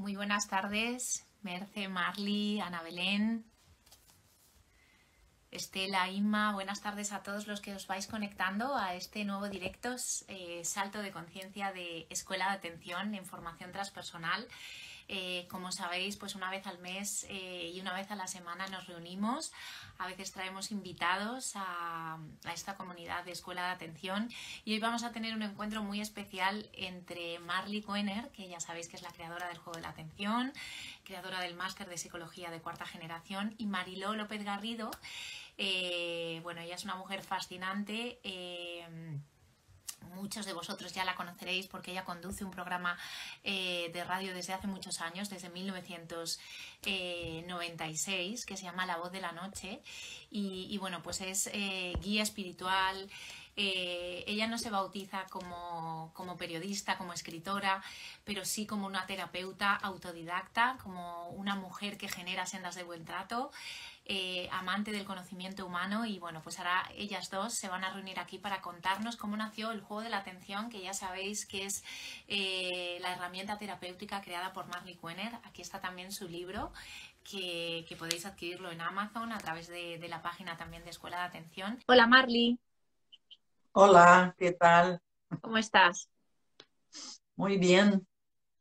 Muy buenas tardes, Merce, Marley, Ana Belén, Estela, Inma. Buenas tardes a todos los que os vais conectando a este nuevo directo eh, Salto de Conciencia de Escuela de Atención en Formación Transpersonal. Eh, como sabéis, pues una vez al mes eh, y una vez a la semana nos reunimos. A veces traemos invitados a, esta comunidad de escuela de atención y hoy vamos a tener un encuentro muy especial entre Marley Coener, que ya sabéis que es la creadora del juego de la atención, creadora del máster de psicología de cuarta generación, y Mariló López Garrido. Eh, bueno, ella es una mujer fascinante muchos de vosotros ya la conoceréis porque ella conduce un programa eh, de radio desde hace muchos años, desde 1996, que se llama La Voz de la Noche. Y, bueno, pues es eh, guía espiritual. Eh, ella no se bautiza como, como, periodista, como escritora, pero sí como una terapeuta autodidacta, como una mujer que genera sendas de buen trato. Eh, amante del conocimiento humano y bueno, pues ahora ellas dos se van a reunir aquí para contarnos cómo nació el juego de la atención, que ya sabéis que es eh, la herramienta terapéutica creada por Marley Quener. Aquí está también su libro. Que, podéis adquirirlo en Amazon a través de, de la página también de Escuela de Atención. Hola Marley. Hola, ¿qué tal? ¿Cómo estás? Muy bien.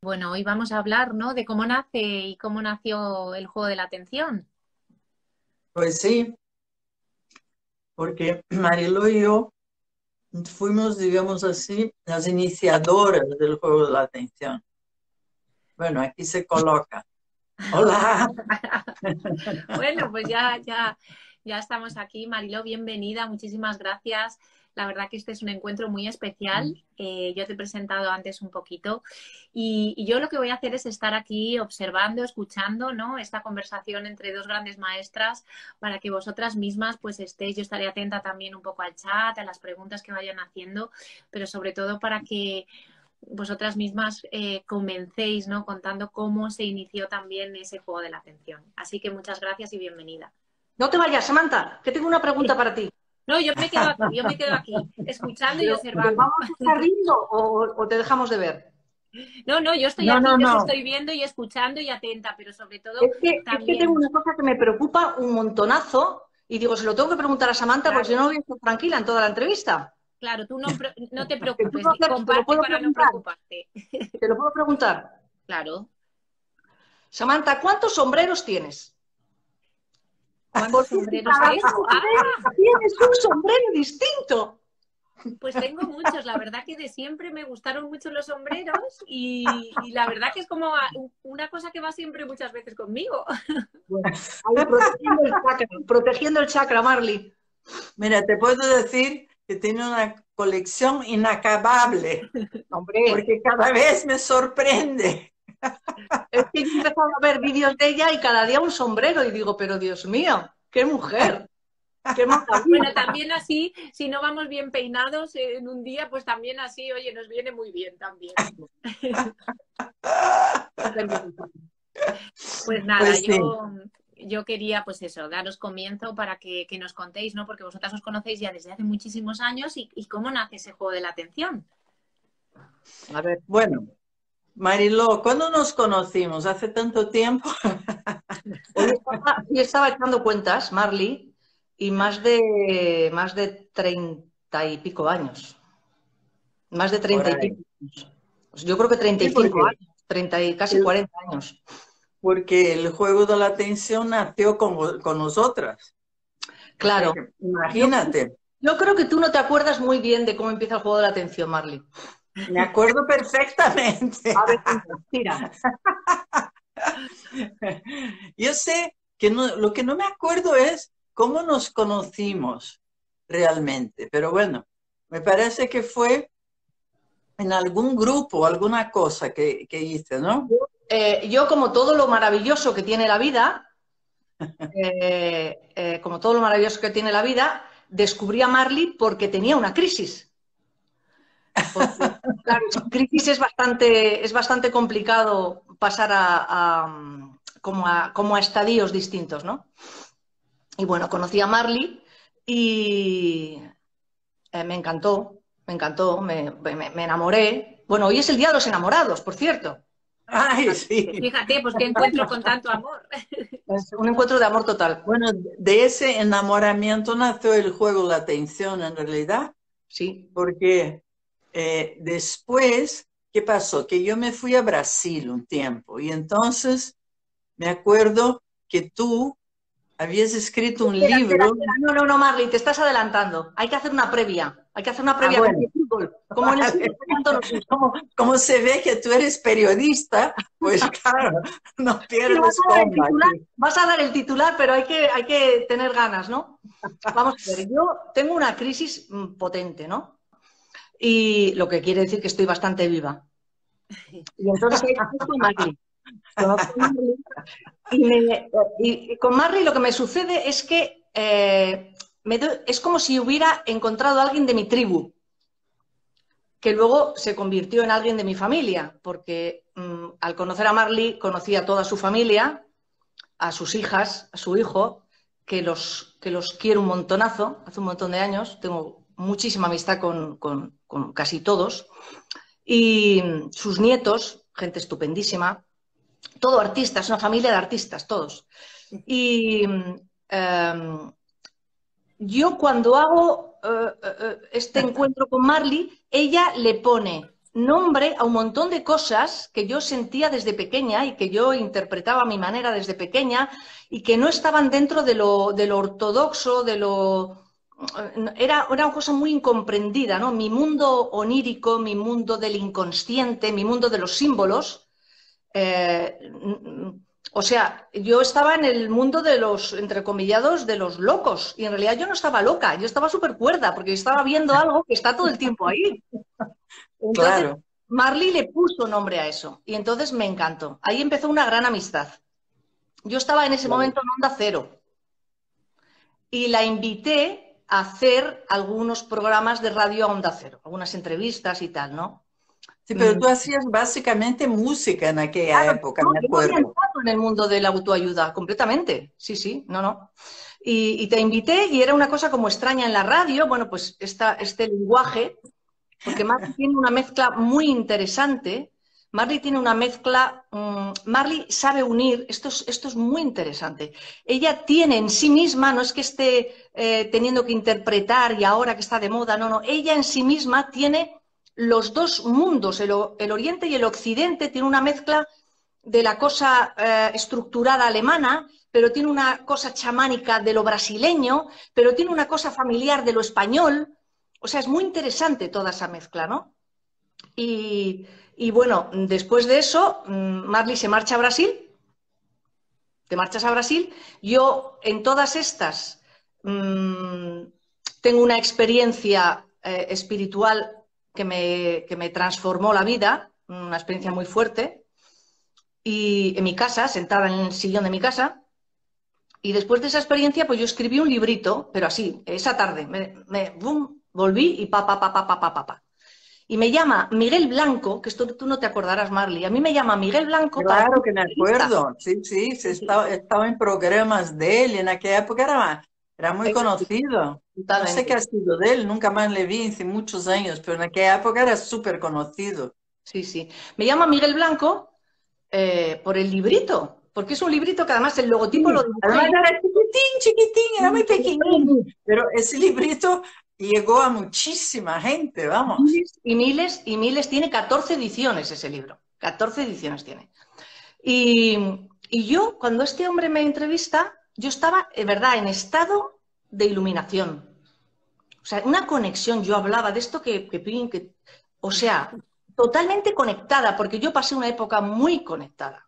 Bueno, hoy vamos a hablar, ¿no? De cómo nace y cómo nació el juego de la atención. Pues sí, porque Marilo y yo fuimos, digamos así, las iniciadoras del juego de la atención. Bueno, aquí se coloca. Hola. bueno, pues ya, ya, ya estamos aquí. Marilo, bienvenida. Muchísimas gracias la verdad que este es un encuentro muy especial. Mm. Eh, yo te he presentado antes un poquito y, yo lo que voy a hacer es estar aquí observando, escuchando ¿no? esta conversación entre dos grandes maestras para que vosotras mismas pues estéis. Yo estaré atenta también un poco al chat, a las preguntas que vayan haciendo, pero sobre todo para que vosotras mismas eh, comencéis ¿no? contando cómo se inició también ese juego de la atención. Así que muchas gracias y bienvenida. No te vayas, Samantha, que tengo una pregunta para ti. No, yo me quedo aquí, yo me quedo aquí, escuchando y observando. ¿Vamos a estar o, te dejamos de ver? No, no, yo estoy aquí, yo estoy viendo y escuchando y atenta, pero sobre todo es que, también... es que tengo una cosa que me preocupa un montonazo y digo, se lo tengo que preguntar a Samantha porque si no voy a estar tranquila en toda la entrevista. Claro, tú no, no te preocupes, comparte para no preocuparte. ¿Te lo puedo preguntar? Claro. Samantha, ¿cuántos sombreros tienes? ¿Cuántos sombreros Tienes un sombrero distinto. Pues tengo muchos, la verdad que de siempre me gustaron mucho los sombreros y, la verdad que es como una cosa que va siempre muchas veces conmigo. protegiendo, el chakra, protegiendo el chakra, Marley. Mira, te puedo decir que tiene una colección inacabable, Hombre. porque cada vez me sorprende. Es que he empezado a ver vídeos de ella y cada día un sombrero y digo, pero Dios mío, qué mujer. Qué bueno, también así, si no vamos bien peinados en un día, pues también así, oye, nos viene muy bien también. pues nada, pues yo, quería, pues eso, daros comienzo para que, nos contéis, ¿no? Porque vosotras os conocéis ya desde hace muchísimos años y, y cómo nace ese juego de la atención. A ver, bueno, Mariló, ¿cuándo nos conocimos? ¿Hace tanto tiempo? Yo estaba, echando cuentas, Marley, y más de más de treinta y pico años. Más de treinta y pico años. Pues yo creo que treinta y cinco años, treinta y casi cuarenta años. Porque el juego de la atención nació con, con nosotras. Claro. Imagínate. Yo, yo creo que tú no te acuerdas muy bien de cómo empieza el juego de la atención, Marley. Me acuerdo perfectamente. A ver, mira. Yo sé que lo que no me acuerdo es cómo nos conocimos realmente, pero bueno, me parece que fue en algún grupo, alguna cosa que, hice, ¿no? Eh, yo, como todo lo maravilloso que tiene la vida, eh, eh, como todo lo maravilloso que tiene la vida, descubrí a Marley porque tenía una crisis claro, crisis es bastante, es bastante complicado pasar a, como a, estadios distintos, ¿no? Y bueno, conocí a Marley y eh, me encantó, me encantó, me, enamoré. Bueno, hoy es el Día de los Enamorados, por cierto. Ay, sí. Fíjate, pues qué encuentro con tanto amor. Es un encuentro de amor total. Bueno, de ese enamoramiento nació el juego La Atención en realidad, Sí. porque eh, después, ¿qué pasó? Que yo me fui a Brasil un tiempo y entonces me acuerdo que tú habías escrito un Espera, libro. espera, espera. No, no, no, Marley, te estás adelantando. Hay que hacer una previa. Hay que hacer una previa Ah, con el fútbol. Como en el se ve que tú eres periodista, pues claro, no pierdes vas, a dar el comba titular, aquí. vas a dar el titular, pero hay que, hay que tener ganas, ¿no? Vamos a ver, yo tengo una crisis mm, potente, ¿no? Y lo que quiere decir que estoy bastante viva. Y entonces a Marley. Y, con Marley lo que me sucede es que eh, me doy- es como si hubiera encontrado a alguien de mi tribu, que luego se convirtió en alguien de mi familia, porque mm, al conocer a Marley conocí a toda su familia, a sus hijas, a su hijo, que los, que los quiero un montonazo, hace un montón de años, tengo muchísima amistad con, con- con casi todos, y sus nietos, gente estupendísima, todo artistas, una familia de artistas, todos. Y em, yo cuando hago eh, eh, eh, este encuentro con Marley, ella le pone nombre a un montón de cosas que yo sentía desde pequeña y que yo interpretaba a mi manera desde pequeña y que no estaban dentro de lo, de lo ortodoxo, de lo... Era, una cosa muy incomprendida, ¿no? Mi mundo onírico, mi mundo del inconsciente, mi mundo de los símbolos. eh, o sea, yo estaba en el mundo de los, entrecomillados, de los locos. Y en realidad yo no estaba loca, yo estaba súper cuerda, porque estaba viendo algo que está todo el tiempo ahí. Entonces, Claro. Marley le puso nombre a eso. Y entonces me encantó. Ahí empezó una gran amistad. Yo estaba en ese momento en Onda Cero. Y la invité hacer algunos programas de radio a Onda Cero, algunas entrevistas y tal, ¿no? Sí, pero Mm. tú hacías básicamente música en aquella Claro, época, no, me yo en el mundo de la autoayuda, completamente. Sí, sí, no, no. Y, y te invité y era una cosa como extraña en la radio, bueno, pues esta, este lenguaje, porque Marley tiene una mezcla muy interesante. Marley tiene una mezcla, mm, Marley sabe unir, esto es, muy interesante. Ella tiene en sí misma, no es que esté eh, teniendo que interpretar y ahora que está de moda, no, no, ella en sí misma tiene los dos mundos, el Oriente y el Occidente, tiene una mezcla de la cosa eh, estructurada alemana, pero tiene una cosa chamánica de lo brasileño, pero tiene una cosa familiar de lo español. O sea, es muy interesante toda esa mezcla, ¿no? Y, y bueno, después de eso, mm, Marley se marcha a Brasil. Te marchas a Brasil. Yo en todas estas mm, tengo una experiencia eh, espiritual que me, que me transformó la vida, una experiencia muy fuerte. Y en mi casa, sentada en el sillón de mi casa, y después de esa experiencia, pues yo escribí un librito, pero así, esa tarde, me, bum, volví y pa, pa, pa, pa, pa, pa, pa. Y me llama Miguel Blanco, que esto tú no te acordarás, Marley, a mí me llama Miguel Blanco para Claro hacer que me acuerdo, sí, sí, se estaba, estaba en programas de él, en aquella época era, era muy conocido. No sé qué ha sido de él, nunca más le vi hace muchos años, pero en aquella época era súper conocido. Sí, sí. Me llama Miguel Blanco eh, por el librito, porque es un librito que además el logotipo lo dibujé. Además era chiquitín, chiquitín, era muy pequeñín, pero ese librito llegó a muchísima gente, vamos. y miles y miles. Tiene 14 ediciones ese libro. 14 ediciones tiene. Y, y yo, cuando este hombre me entrevista, yo estaba, de verdad, en estado de iluminación. O sea, una conexión. Yo hablaba de esto que, que, que- o sea, totalmente conectada, porque yo pasé una época muy conectada.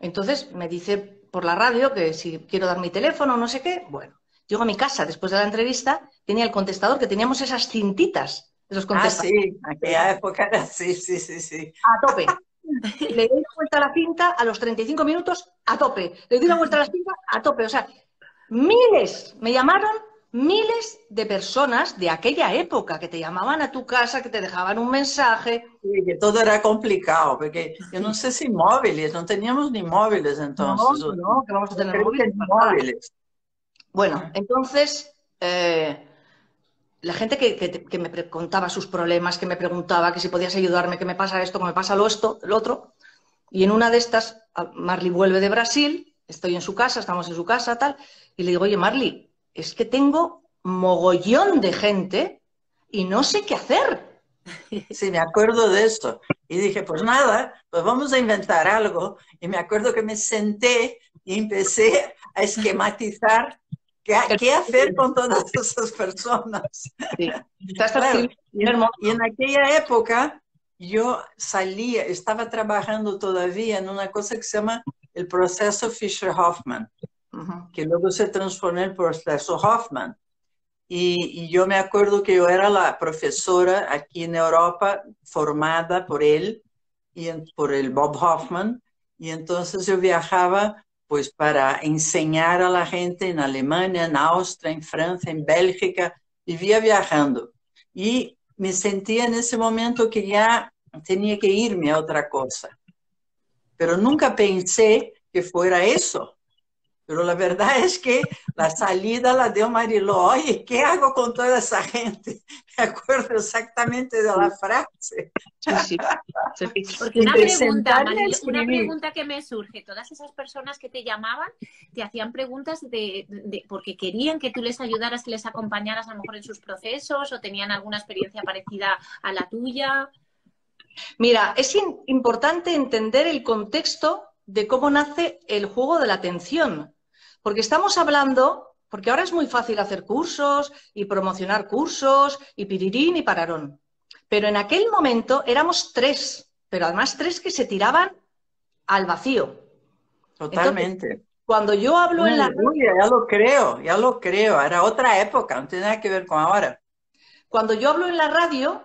Entonces me dice por la radio que si quiero dar mi teléfono, no sé qué. Bueno, llego a mi casa después de la entrevista, tenía el contestador, que teníamos esas cintitas de los Ah, contestadores sí, en aquella época era así, sí, sí, sí. a tope. Le doy la vuelta a la cinta a los 35 minutos a tope. Le doy la vuelta a la cinta a tope. O sea, miles, me llamaron miles de personas de aquella época que te llamaban a tu casa, que te dejaban un mensaje. Sí, que todo era complicado, porque yo no sé si móviles, no teníamos ni móviles entonces. no, no, que vamos a tener móviles. Bueno, entonces, eh, la gente que, que te- que me contaba sus problemas, que me preguntaba que si podías ayudarme, que me pasa esto, que me pasa lo esto, lo otro, Y en una de estas, Marley vuelve de Brasil, estoy en su casa, estamos en su casa, tal, y le digo, oye, Marley, es que tengo mogollón de gente y no sé qué hacer. Sí, me acuerdo de esto. Y dije, pues nada, pues vamos a inventar algo. Y me acuerdo que me senté y empecé a esquematizar qué, qué hacer con todas esas personas. Sí. y, en, aquella época yo salía, estaba trabajando todavía en una cosa que se llama el proceso Fisher-Hoffman, que luego se transformó en el proceso Hoffman. Y, yo me acuerdo que yo era la profesora aquí en Europa formada por él y por el Bob Hoffman. Y entonces yo viajaba pues para enseñar a la gente en Alemania, en Austria, en Francia, en Bélgica. Vivía viajando. Y me sentía en ese momento que ya tenía que irme a otra cosa. Pero nunca pensé que fuera eso. Pero la verdad es que la salida la dio Mariló. Oye, ¿qué hago con toda esa gente? Me acuerdo exactamente de la frase. Sí, sí. Porque una pregunta, una pregunta que me surge. Todas esas personas que te llamaban te hacían preguntas de, porque querían que tú les ayudaras, que les acompañaras a lo mejor en sus procesos o tenían alguna experiencia parecida a la tuya. Mira, es importante entender el contexto de cómo nace el juego de la atención. Porque estamos hablando, porque ahora es muy fácil hacer cursos y promocionar cursos y pirirín y pararón. Pero en aquel momento éramos tres, pero además tres que se tiraban al vacío. Totalmente. cuando yo hablo en la ya lo creo, ya lo creo. Era otra época, no tiene nada que ver con ahora. Cuando yo hablo en la radio,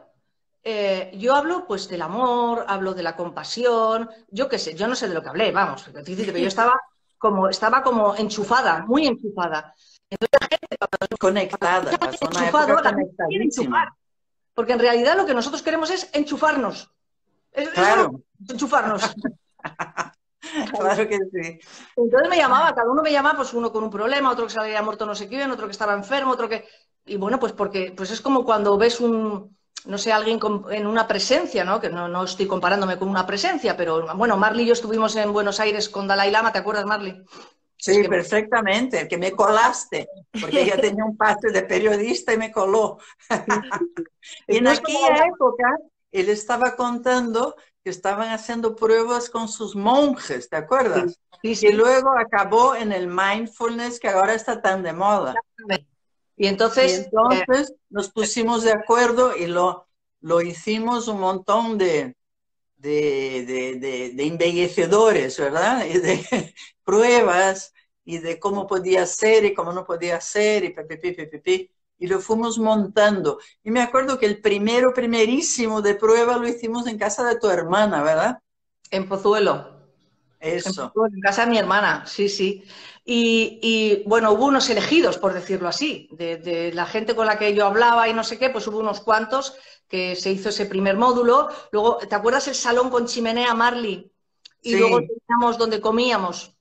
eh, yo hablo pues del amor, hablo de la compasión, yo qué sé, yo no sé de lo que hablé, vamos, pero yo estaba como, estaba como enchufada, muy enchufada. Entonces la gente conectada, enchufado, la enchufar. Porque en realidad lo que nosotros queremos es enchufarnos. claro. enchufarnos. claro que sí. Entonces me llamaba, cada uno me llamaba, pues uno con un problema, otro que se había muerto no sé quién, otro que estaba enfermo, otro que... Y bueno, pues porque pues es como cuando ves un, no sé, alguien en una presencia, ¿no? Que no, estoy comparándome con una presencia, pero bueno, Marley y yo estuvimos en Buenos Aires con Dalai Lama, ¿te acuerdas, Marley? Sí, perfectamente, que me colaste, porque ella tenía un pase de periodista y me coló. y en aquella época él estaba contando que estaban haciendo pruebas con sus monjes, ¿te acuerdas? Sí, sí. Y luego acabó en el mindfulness que ahora está tan de moda. Y entonces, entonces nos pusimos de acuerdo y lo, lo hicimos un montón de, de, de, embellecedores, ¿verdad? Y de pruebas y de cómo podía ser y cómo no podía ser y pi, y lo fuimos montando. Y me acuerdo que el primero, primerísimo de prueba lo hicimos en casa de tu hermana, ¿verdad? En Pozuelo. Eso. En, casa de mi hermana, sí, sí. Y, bueno, hubo unos elegidos, por decirlo así, de, la gente con la que yo hablaba y no sé qué, pues hubo unos cuantos que se hizo ese primer módulo. Luego, ¿te acuerdas el salón con chimenea, Marley? Y luego teníamos donde comíamos,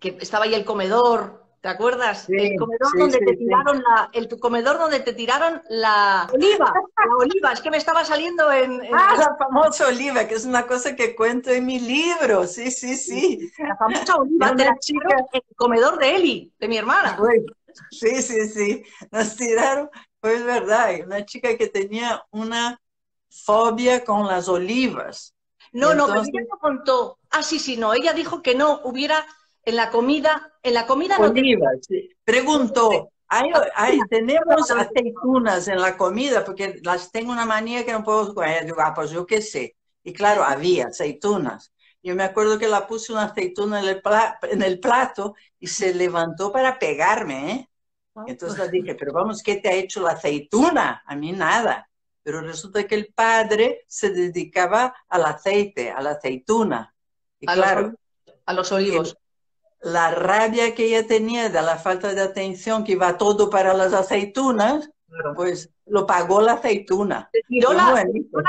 que estaba ahí el comedor, ¿Te acuerdas? el comedor donde te tiraron la, el comedor donde te tiraron la oliva, la oliva, es que me estaba saliendo en, Ah, la famosa oliva, que es una cosa que cuento en mi libro, sí, sí, sí. La famosa oliva de la chica, el comedor de Eli, de mi hermana. Sí, sí, sí, nos tiraron, pues verdad, una chica que tenía una fobia con las olivas. No, no, pero ella no contó. Ah, sí, sí, no, ella dijo que no hubiera en la comida, en la comida no Pregunto, ¿hay, tenemos aceitunas en la comida? Porque las tengo una manía que no puedo coger. Digo, ah, pues yo qué sé. Y claro, había aceitunas. Yo me acuerdo que la puse una aceituna en el, en el plato y se levantó para pegarme, ¿eh? Ah. Entonces le dije, pero vamos, ¿qué te ha hecho la aceituna? A mí nada. Pero resulta que el padre se dedicaba al aceite, a la aceituna. Y claro, a los olivos la rabia que ella tenía de la falta de atención, que iba todo para las aceitunas, pues lo pagó la aceituna. Te tiró la,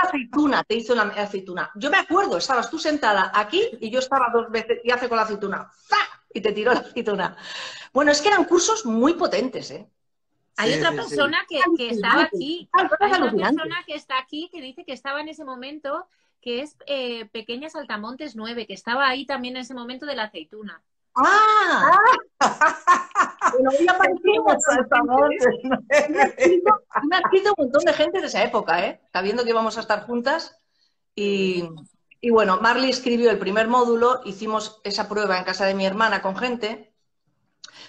aceituna, te hizo la aceituna. Yo me acuerdo, estabas tú sentada aquí y yo estaba dos veces y hace con la aceituna. Y te tiró la aceituna. Bueno, es que eran cursos muy potentes, ¿eh? Hay otra persona que, que, estaba aquí, hay otra persona que está aquí que dice que estaba en ese momento que es eh, Pequeñas Altamontes 9, que estaba ahí también en ese momento de la aceituna. ¡Ah! bueno, hoy aparecimos Altamontes. Me ha escrito un montón de gente de esa época, ¿eh? Sabiendo que íbamos a estar juntas. Y, y bueno, Marley escribió el primer módulo, hicimos esa prueba en casa de mi hermana con gente,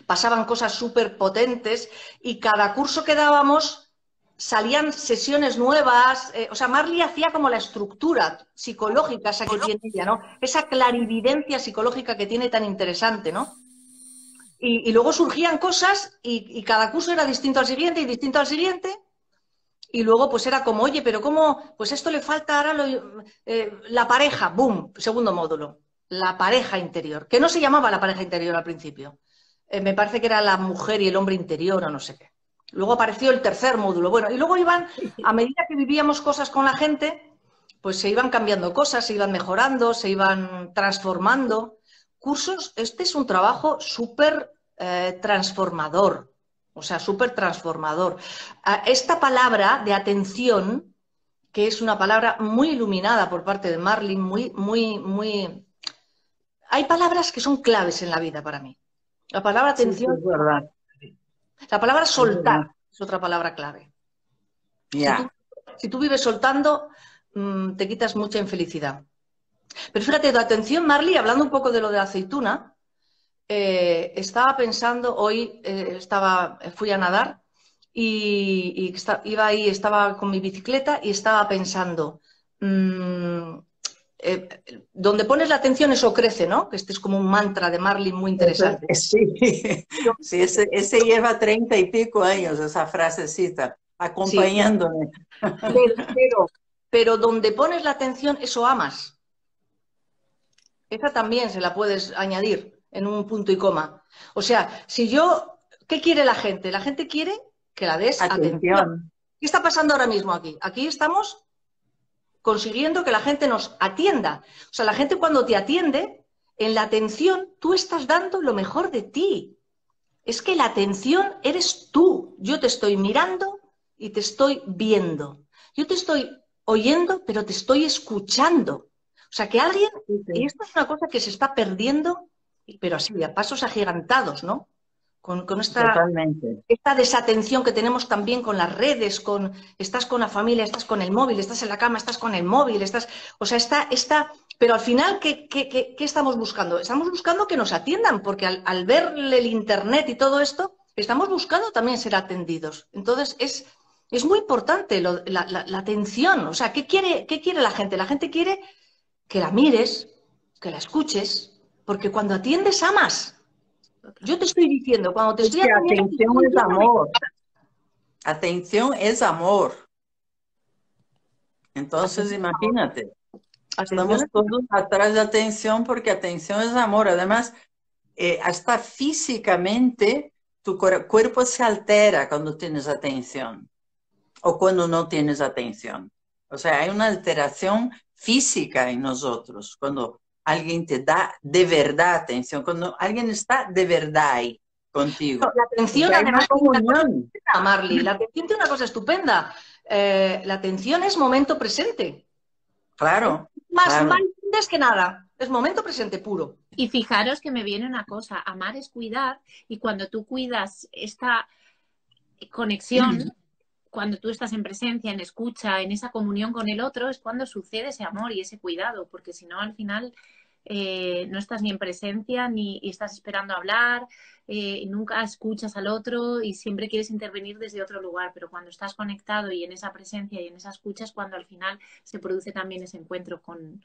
pasaban cosas súper potentes y cada curso que dábamos salían sesiones nuevas, eh, o sea, Marley hacía como la estructura psicológica esa que tiene ella, ¿no? Esa clarividencia psicológica que tiene tan interesante, ¿no? Y, luego surgían cosas y, cada curso era distinto al siguiente y distinto al siguiente. Y luego pues era como, oye, pero ¿cómo? Pues esto le falta ahora lo, eh, la pareja, boom, segundo módulo, la pareja interior, que no se llamaba la pareja interior al principio. Eh, me parece que era la mujer y el hombre interior o no sé qué. Luego apareció el tercer módulo. Bueno, y luego iban, a medida que vivíamos cosas con la gente, pues se iban cambiando cosas, se iban mejorando, se iban transformando. Cursos, este es un trabajo súper eh, transformador, o sea, súper transformador. Ah, esta palabra de atención, que es una palabra muy iluminada por parte de Marlin, muy, muy, muy... Hay palabras que son claves en la vida para mí. La palabra atención es verdad. La palabra soltar es otra palabra clave. Si, tú, vives soltando, mm, te quitas mucha infelicidad. Pero fíjate, tu atención, Marley, hablando un poco de lo de aceituna, eh, estaba pensando, hoy eh, estaba, fui a nadar y, iba ahí, estaba con mi bicicleta y estaba pensando, mm, eh, donde pones la atención eso crece, ¿no? Que este es como un mantra de Marlin muy interesante. Sí, sí ese, lleva treinta y pico años, esa frasecita, acompañándome. Pero, pero, donde pones la atención, eso amas. Esa también se la puedes añadir en un punto y coma. O sea, si yo, ¿qué quiere la gente? La gente quiere que la des atención. ¿Qué está pasando ahora mismo aquí? Aquí estamos consiguiendo que la gente nos atienda. O sea, la gente cuando te atiende, en la atención tú estás dando lo mejor de ti. Es que la atención eres tú. Yo te estoy mirando y te estoy viendo. Yo te estoy oyendo, pero te estoy escuchando. O sea, que alguien, y esto es una cosa que se está perdiendo, pero así, a pasos agigantados, ¿no? Con, esta, esta, desatención que tenemos también con las redes, con estás con la familia, estás con el móvil, estás en la cama, estás con el móvil, estás, o sea, está, está, pero al final, ¿qué, qué, estamos buscando? Estamos buscando que nos atiendan, porque al, ver el Internet y todo esto, estamos buscando también ser atendidos. Entonces, es, es muy importante la, la, atención, o sea, ¿qué quiere, ¿qué quiere la gente? La gente quiere que la mires, que la escuches, porque cuando atiendes amas. Yo te estoy diciendo, cuando te estoy Atención es amor. Atención es amor. Entonces, imagínate. Estamos todos atrás de atención porque atención es amor. Además, eh, hasta físicamente tu cuerpo se altera cuando tienes atención o cuando no tienes atención. O sea, hay una alteración física en nosotros cuando alguien te da de verdad atención, cuando alguien está de verdad ahí contigo. La atención, además, una Marley, la atención tiene una cosa estupenda. Eh, la atención es momento presente. Claro. Más claro. que nada. Es momento presente puro. Y fijaros que me viene una cosa, amar es cuidar, y cuando tú cuidas esta conexión, cuando tú estás en presencia, en escucha, en esa comunión con el otro, es cuando sucede ese amor y ese cuidado, porque si no, al final eh, no estás ni en presencia ni estás esperando hablar, eh, nunca escuchas al otro y siempre quieres intervenir desde otro lugar, pero cuando estás conectado y en esa presencia y en esa escucha es cuando al final se produce también ese encuentro con,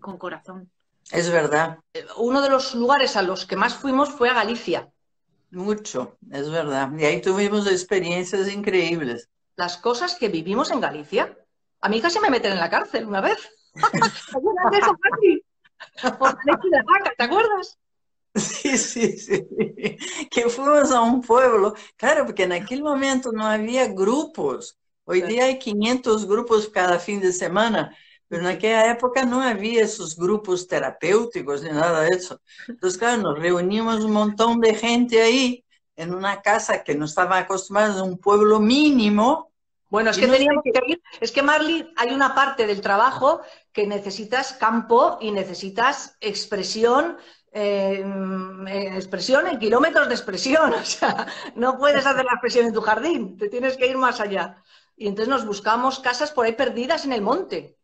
con corazón. Es verdad. Uno de los lugares a los que más fuimos fue a Galicia. Mucho, es verdad. Y ahí tuvimos experiencias increíbles. Las cosas que vivimos en Galicia. A mí casi me meten en la cárcel una vez. Por leche de vaca, ¿te acuerdas? Sí, sí, sí. Que fuimos a un pueblo. Claro, porque en aquel momento no había grupos. Hoy día hay 500 grupos cada fin de semana, pero en aquella época no había esos grupos terapéuticos ni nada de eso. Entonces, claro, nos reunimos un montón de gente ahí en una casa que no estaba acostumbrada, en un pueblo mínimo, Bueno, es que teníamos que ir. Es que Marley, hay una parte del trabajo que necesitas campo y necesitas expresión eh, expresión en kilómetros de expresión. O sea, no puedes hacer la expresión en tu jardín, te tienes que ir más allá. Y entonces nos buscamos casas por ahí perdidas en el monte.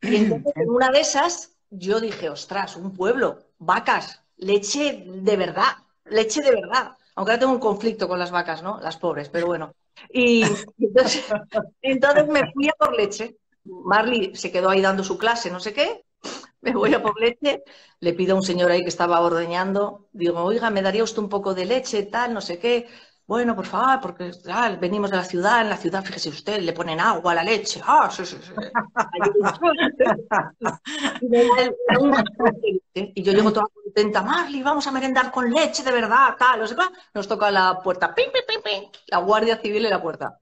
Y entonces en una de esas yo dije, ostras, un pueblo, vacas, leche de verdad, leche de verdad. Aunque ahora tengo un conflicto con las vacas, ¿no? Las pobres, pero bueno. Y entonces, me fui a por leche. Marley se quedó ahí dando su clase, no sé qué, me voy a por leche, le pido a un señor ahí que estaba ordeñando, digo, oiga, ¿me daría usted un poco de leche, tal, no sé qué? Bueno, por favor, porque venimos de la ciudad, en la ciudad, fíjese usted, le ponen agua a la leche. Ah, sí, sí, sí. y yo llego toda contenta, Marley, vamos a merendar con leche de verdad, tal, sé qué. Nos toca la puerta, pim, pim, pim, pim, la guardia civil en la puerta.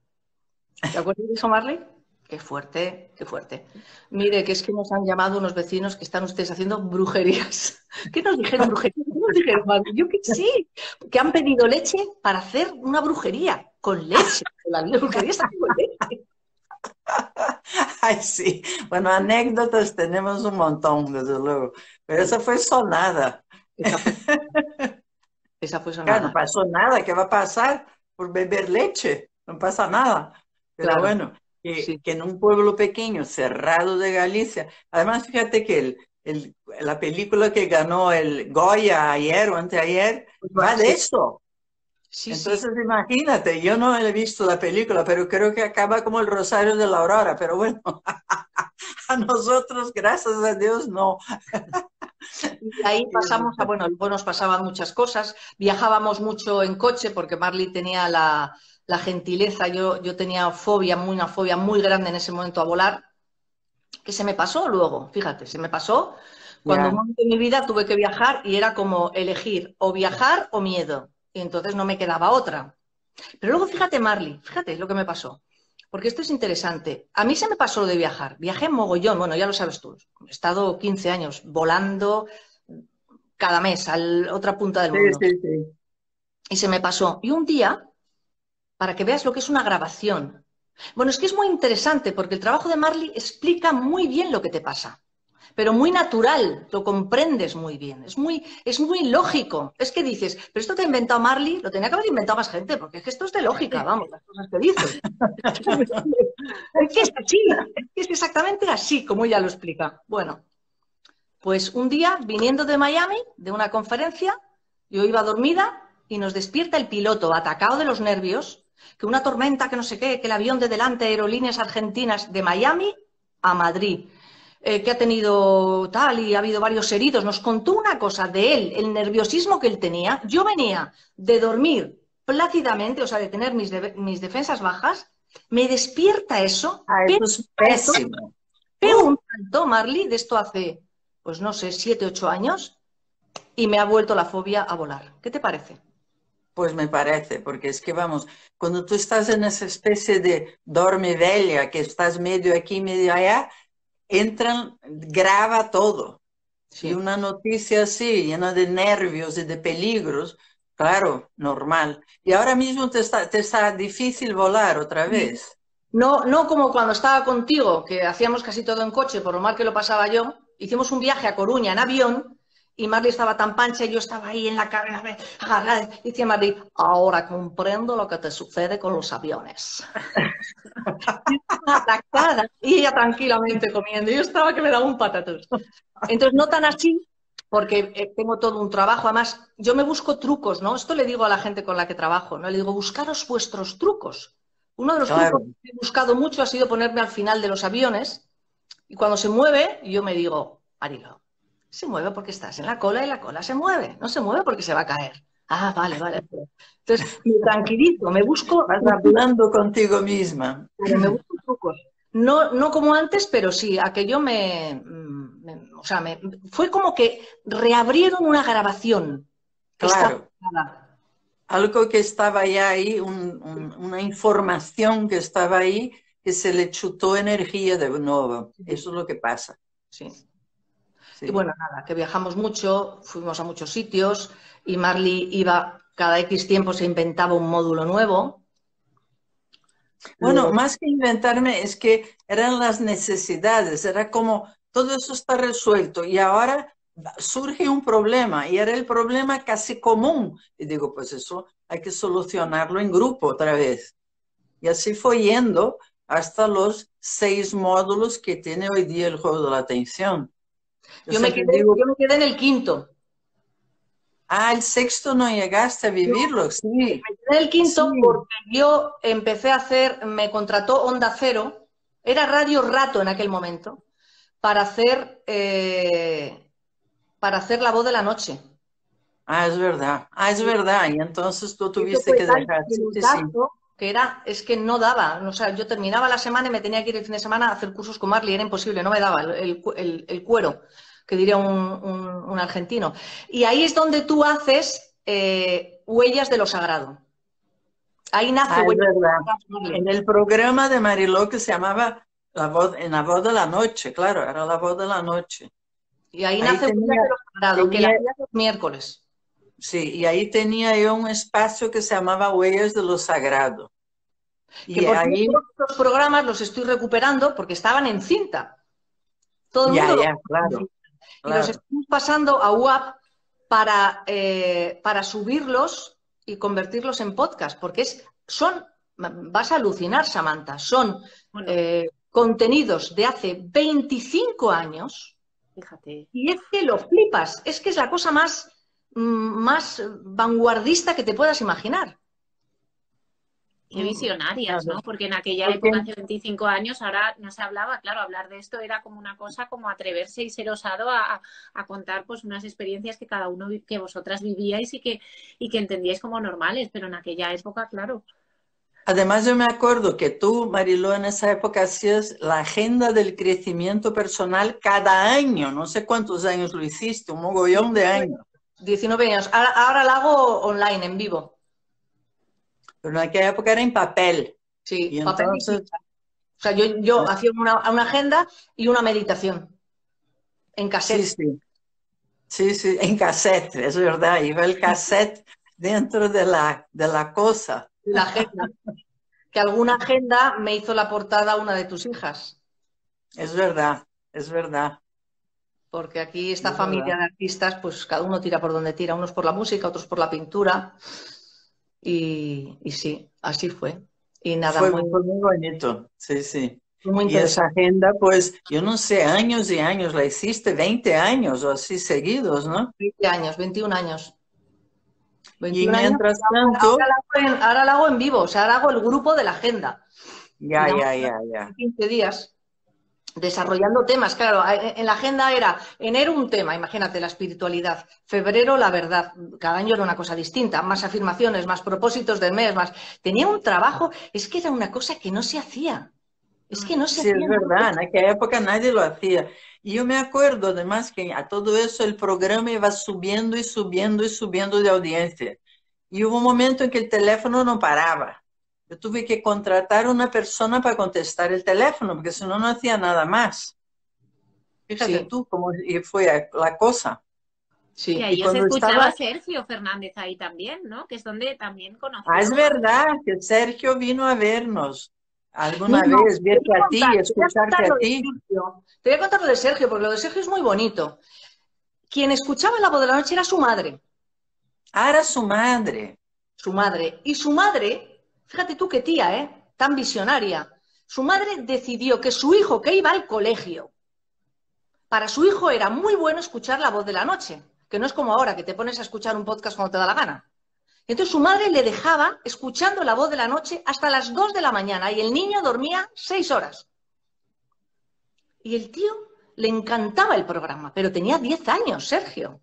¿Te acuerdas de eso, Marley? Qué fuerte, qué fuerte. Mire, que es que nos han llamado unos vecinos que están ustedes haciendo brujerías. ¿Qué nos dijeron brujerías? ¿Qué nos dijeron? Yo que sí, que han pedido leche para hacer una brujería con leche. La brujería está con leche. Ay, sí. Bueno, anécdotas tenemos un montón, desde luego. Pero esa fue sonada. Esa fue, sonada. no pasó nada. ¿Qué va a pasar por beber leche? No pasa nada. Pero bueno, que, en un pueblo pequeño, cerrado de Galicia, además fíjate que el, la película que ganó el Goya ayer o anteayer va de eso. Entonces imagínate, yo no he visto la película, pero creo que acaba como el Rosario de la Aurora, pero bueno, a nosotros, gracias a Dios, no. Y ahí pasamos a, bueno, luego nos pasaban muchas cosas, viajábamos mucho en coche porque Marley tenía la, la gentileza, yo, yo tenía fobia, muy, una fobia muy grande en ese momento a volar, que se me pasó luego, fíjate, se me pasó. Cuando yeah. en mi vida tuve que viajar y era como elegir o viajar o miedo. Y entonces no me quedaba otra. Pero luego fíjate, Marley, fíjate lo que me pasó. Porque esto es interesante. A mí se me pasó lo de viajar. Viajé en mogollón, bueno, ya lo sabes tú. He estado 15 años volando cada mes a la otra punta del mundo. Sí, sí, sí. Y se me pasó. Y un día para que veas lo que es una grabación. Bueno, es que es muy interesante porque el trabajo de Marley explica muy bien lo que te pasa, pero muy natural, lo comprendes muy bien, es muy, es muy lógico. Es que dices, pero esto te ha inventado Marley, lo tenía que haber inventado más gente, porque es que esto es de lógica, vamos, las cosas que dices. es que es así, es exactamente así como ella lo explica. Bueno, pues un día, viniendo de Miami, de una conferencia, yo iba dormida y nos despierta el piloto atacado de los nervios que una tormenta, que no sé qué, que el avión de delante, aerolíneas argentinas de Miami a Madrid, eh, que ha tenido tal y ha habido varios heridos, nos contó una cosa de él, el nerviosismo que él tenía. Yo venía de dormir plácidamente, o sea, de tener mis, de, mis defensas bajas, me despierta eso. Ah, eso es pésimo. Pero un tanto, Marley, de esto hace, pues no sé, siete, ocho años, y me ha vuelto la fobia a volar. ¿Qué te parece? Pues me parece, porque es que vamos, cuando tú estás en esa especie de dorme bella, que estás medio aquí, medio allá, entran, graba todo. Sí. Y una noticia así, llena de nervios y de peligros, claro, normal. Y ahora mismo te está, te está difícil volar otra vez. No, no como cuando estaba contigo, que hacíamos casi todo en coche, por lo mal que lo pasaba yo. Hicimos un viaje a Coruña en avión y Marley estaba tan pancha y yo estaba ahí en la cabina agarrada. Y decía Marley, ahora comprendo lo que te sucede con los aviones. y ella tranquilamente comiendo. Yo estaba que me daba un patatús. Entonces, no tan así, porque eh, tengo todo un trabajo. Además, yo me busco trucos, ¿no? Esto le digo a la gente con la que trabajo, ¿no? Le digo, buscaros vuestros trucos. Uno de los claro. trucos que he buscado mucho ha sido ponerme al final de los aviones y cuando se mueve, yo me digo, Marilo, se mueve porque estás en la cola y la cola se mueve, no se mueve porque se va a caer. Ah, vale, vale. Entonces, me tranquilito, me busco... Vas hablando contigo misma. Me busco trucos. No, no como antes, pero sí, aquello me, me o sea, me, fue como que reabrieron una grabación. Claro. Algo que estaba ya ahí, un, un, una información que estaba ahí, que se le chutó energía de nuevo. Eso es lo que pasa. Sí. Sí. Y bueno, nada, que viajamos mucho, fuimos a muchos sitios y Marley iba, cada X tiempo se inventaba un módulo nuevo. Bueno, más que inventarme, es que eran las necesidades, era como todo eso está resuelto y ahora surge un problema y era el problema casi común. Y digo, pues eso hay que solucionarlo en grupo otra vez. Y así fue yendo hasta los seis módulos que tiene hoy día el juego de la atención. Yo, me quedé, yo me quedé en el quinto. Ah, el sexto no llegaste a vivirlo, sí. Me quedé en el quinto porque yo empecé a hacer, me contrató Onda Cero, era Radio Rato en aquel momento, para hacer, eh, para hacer La Voz de la Noche. Ah, es verdad. Ah, es verdad. Y entonces tú tuviste que dejar. Que era, es que no daba. O sea, yo terminaba la semana y me tenía que ir el fin de semana a hacer cursos con Marley. Era imposible, no me daba el, el cuero que diría un, argentino. Y ahí es donde tú haces eh, Huellas de lo Sagrado. Ahí nace ah, En el programa de Mariló que se llamaba la voz, En la voz de la noche, claro, era la voz de la noche. Y ahí, nace Huellas de lo Sagrado, que la los miércoles. Sí, y ahí tenía yo un espacio que se llamaba Huellas de lo Sagrado. y ahí... los programas los estoy recuperando porque estaban en cinta. Todo el mundo ya, claro. Y los estamos pasando a WAP para, eh, para subirlos y convertirlos en podcast, porque es, son, vas a alucinar, Samantha, son eh, contenidos de hace 25 años. Fíjate. Y es que lo flipas, es que es la cosa más, más vanguardista que te puedas imaginar. Qué visionarias, ¿no? Porque en aquella época, hace 25 años, ahora no se hablaba, claro, hablar de esto era como una cosa como atreverse y ser osado a, contar pues unas experiencias que cada uno, que vosotras vivíais y que, y que entendíais como normales, pero en aquella época, claro. Además, yo me acuerdo que tú, Mariló, en esa época hacías la agenda del crecimiento personal cada año, no sé cuántos años lo hiciste, un mogollón de años. 19 años, ahora, ahora la hago online, en vivo. Pero en aquella época era en papel. Sí, papel O sea, yo, hacía una, agenda y una meditación en cassette. Sí, sí. Sí, sí, en cassette, es verdad. Iba el cassette dentro de la, de la cosa. La agenda. Que alguna agenda me hizo la portada una de tus hijas. Es verdad, es verdad. Porque aquí esta familia de artistas, pues cada uno tira por donde tira, unos por la música, otros por la pintura. Y, sí, así fue. Y nada fue, muy, bonito, sí, sí. y esa agenda, pues, yo no sé, años y años, la hiciste 20 años o así seguidos, ¿no? 20 años, 21 años. y mientras tanto... Ahora la, hago en, vivo, o sea, ahora hago el grupo de la agenda. Ya, ya, ya, ya. 15 días desarrollando temas. Claro, en la agenda era enero un tema, imagínate la espiritualidad, febrero la verdad, cada año era una cosa distinta, más afirmaciones, más propósitos del mes, más. Tenía un trabajo, es que era una cosa que no se hacía. Es que no se sí, es verdad, en aquella época nadie lo hacía. Y yo me acuerdo además que a todo eso el programa iba subiendo y subiendo y subiendo de audiencia. Y hubo un momento en que el teléfono no paraba. Yo tuve que contratar una persona para contestar el teléfono, porque si no, no hacía nada más. Fíjate tú cómo fue la cosa. Sí. Y ahí os escuchaba Sergio Fernández ahí también, ¿no? Que es donde también conocimos. Ah, es verdad, que Sergio vino a vernos alguna vez, verte a ti, escucharte a ti. Te voy a contar lo de Sergio, porque lo de Sergio es muy bonito. Quien escuchaba la voz de la noche era su madre. Ah, era su madre. Su madre. Y su madre Fíjate tú qué tía, ¿eh? Tan visionaria. Su madre decidió que su hijo, que iba al colegio, para su hijo era muy bueno escuchar la voz de la noche, que no es como ahora, que te pones a escuchar un podcast cuando te da la gana. Entonces su madre le dejaba escuchando la voz de la noche hasta las 2 de la mañana y el niño dormía 6 horas. Y el tío le encantaba el programa, pero tenía 10 años, Sergio.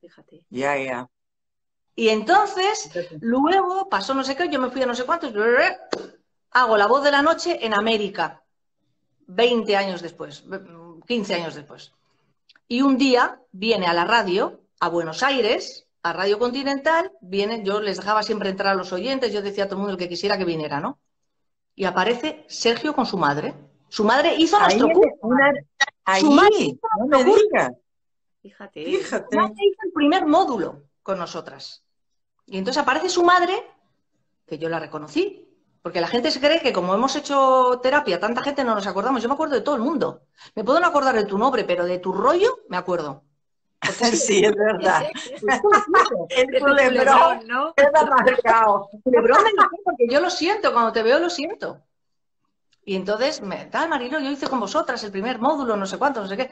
Fíjate. Ya, ya. Y entonces, luego pasó no sé qué, yo me fui a no sé cuántos, hago la voz de la noche en América, 20 años después, 15 años después. Y un día viene a la radio, a Buenos Aires, a Radio Continental, viene, yo les dejaba siempre entrar a los oyentes, yo decía a todo el mundo el que quisiera que viniera, ¿no? Y aparece Sergio con su madre. Su madre hizo nuestro curso. Ahí, su madre no me digas. Fíjate. Fíjate. hizo el primer módulo con nosotras. Y entonces aparece su madre, que yo la reconocí, Porque la gente se cree que como hemos hecho terapia, tanta gente no nos acordamos. Yo me acuerdo de todo el mundo. Me puedo no acordar de tu nombre, pero de tu rollo me acuerdo. sí, es verdad. el culebrón, ¿no? Queda marcado. Culebrón me porque yo lo siento, cuando te veo lo siento. Y entonces, me, tal, Marilo, yo hice con vosotras el primer módulo, no sé cuánto, no sé qué.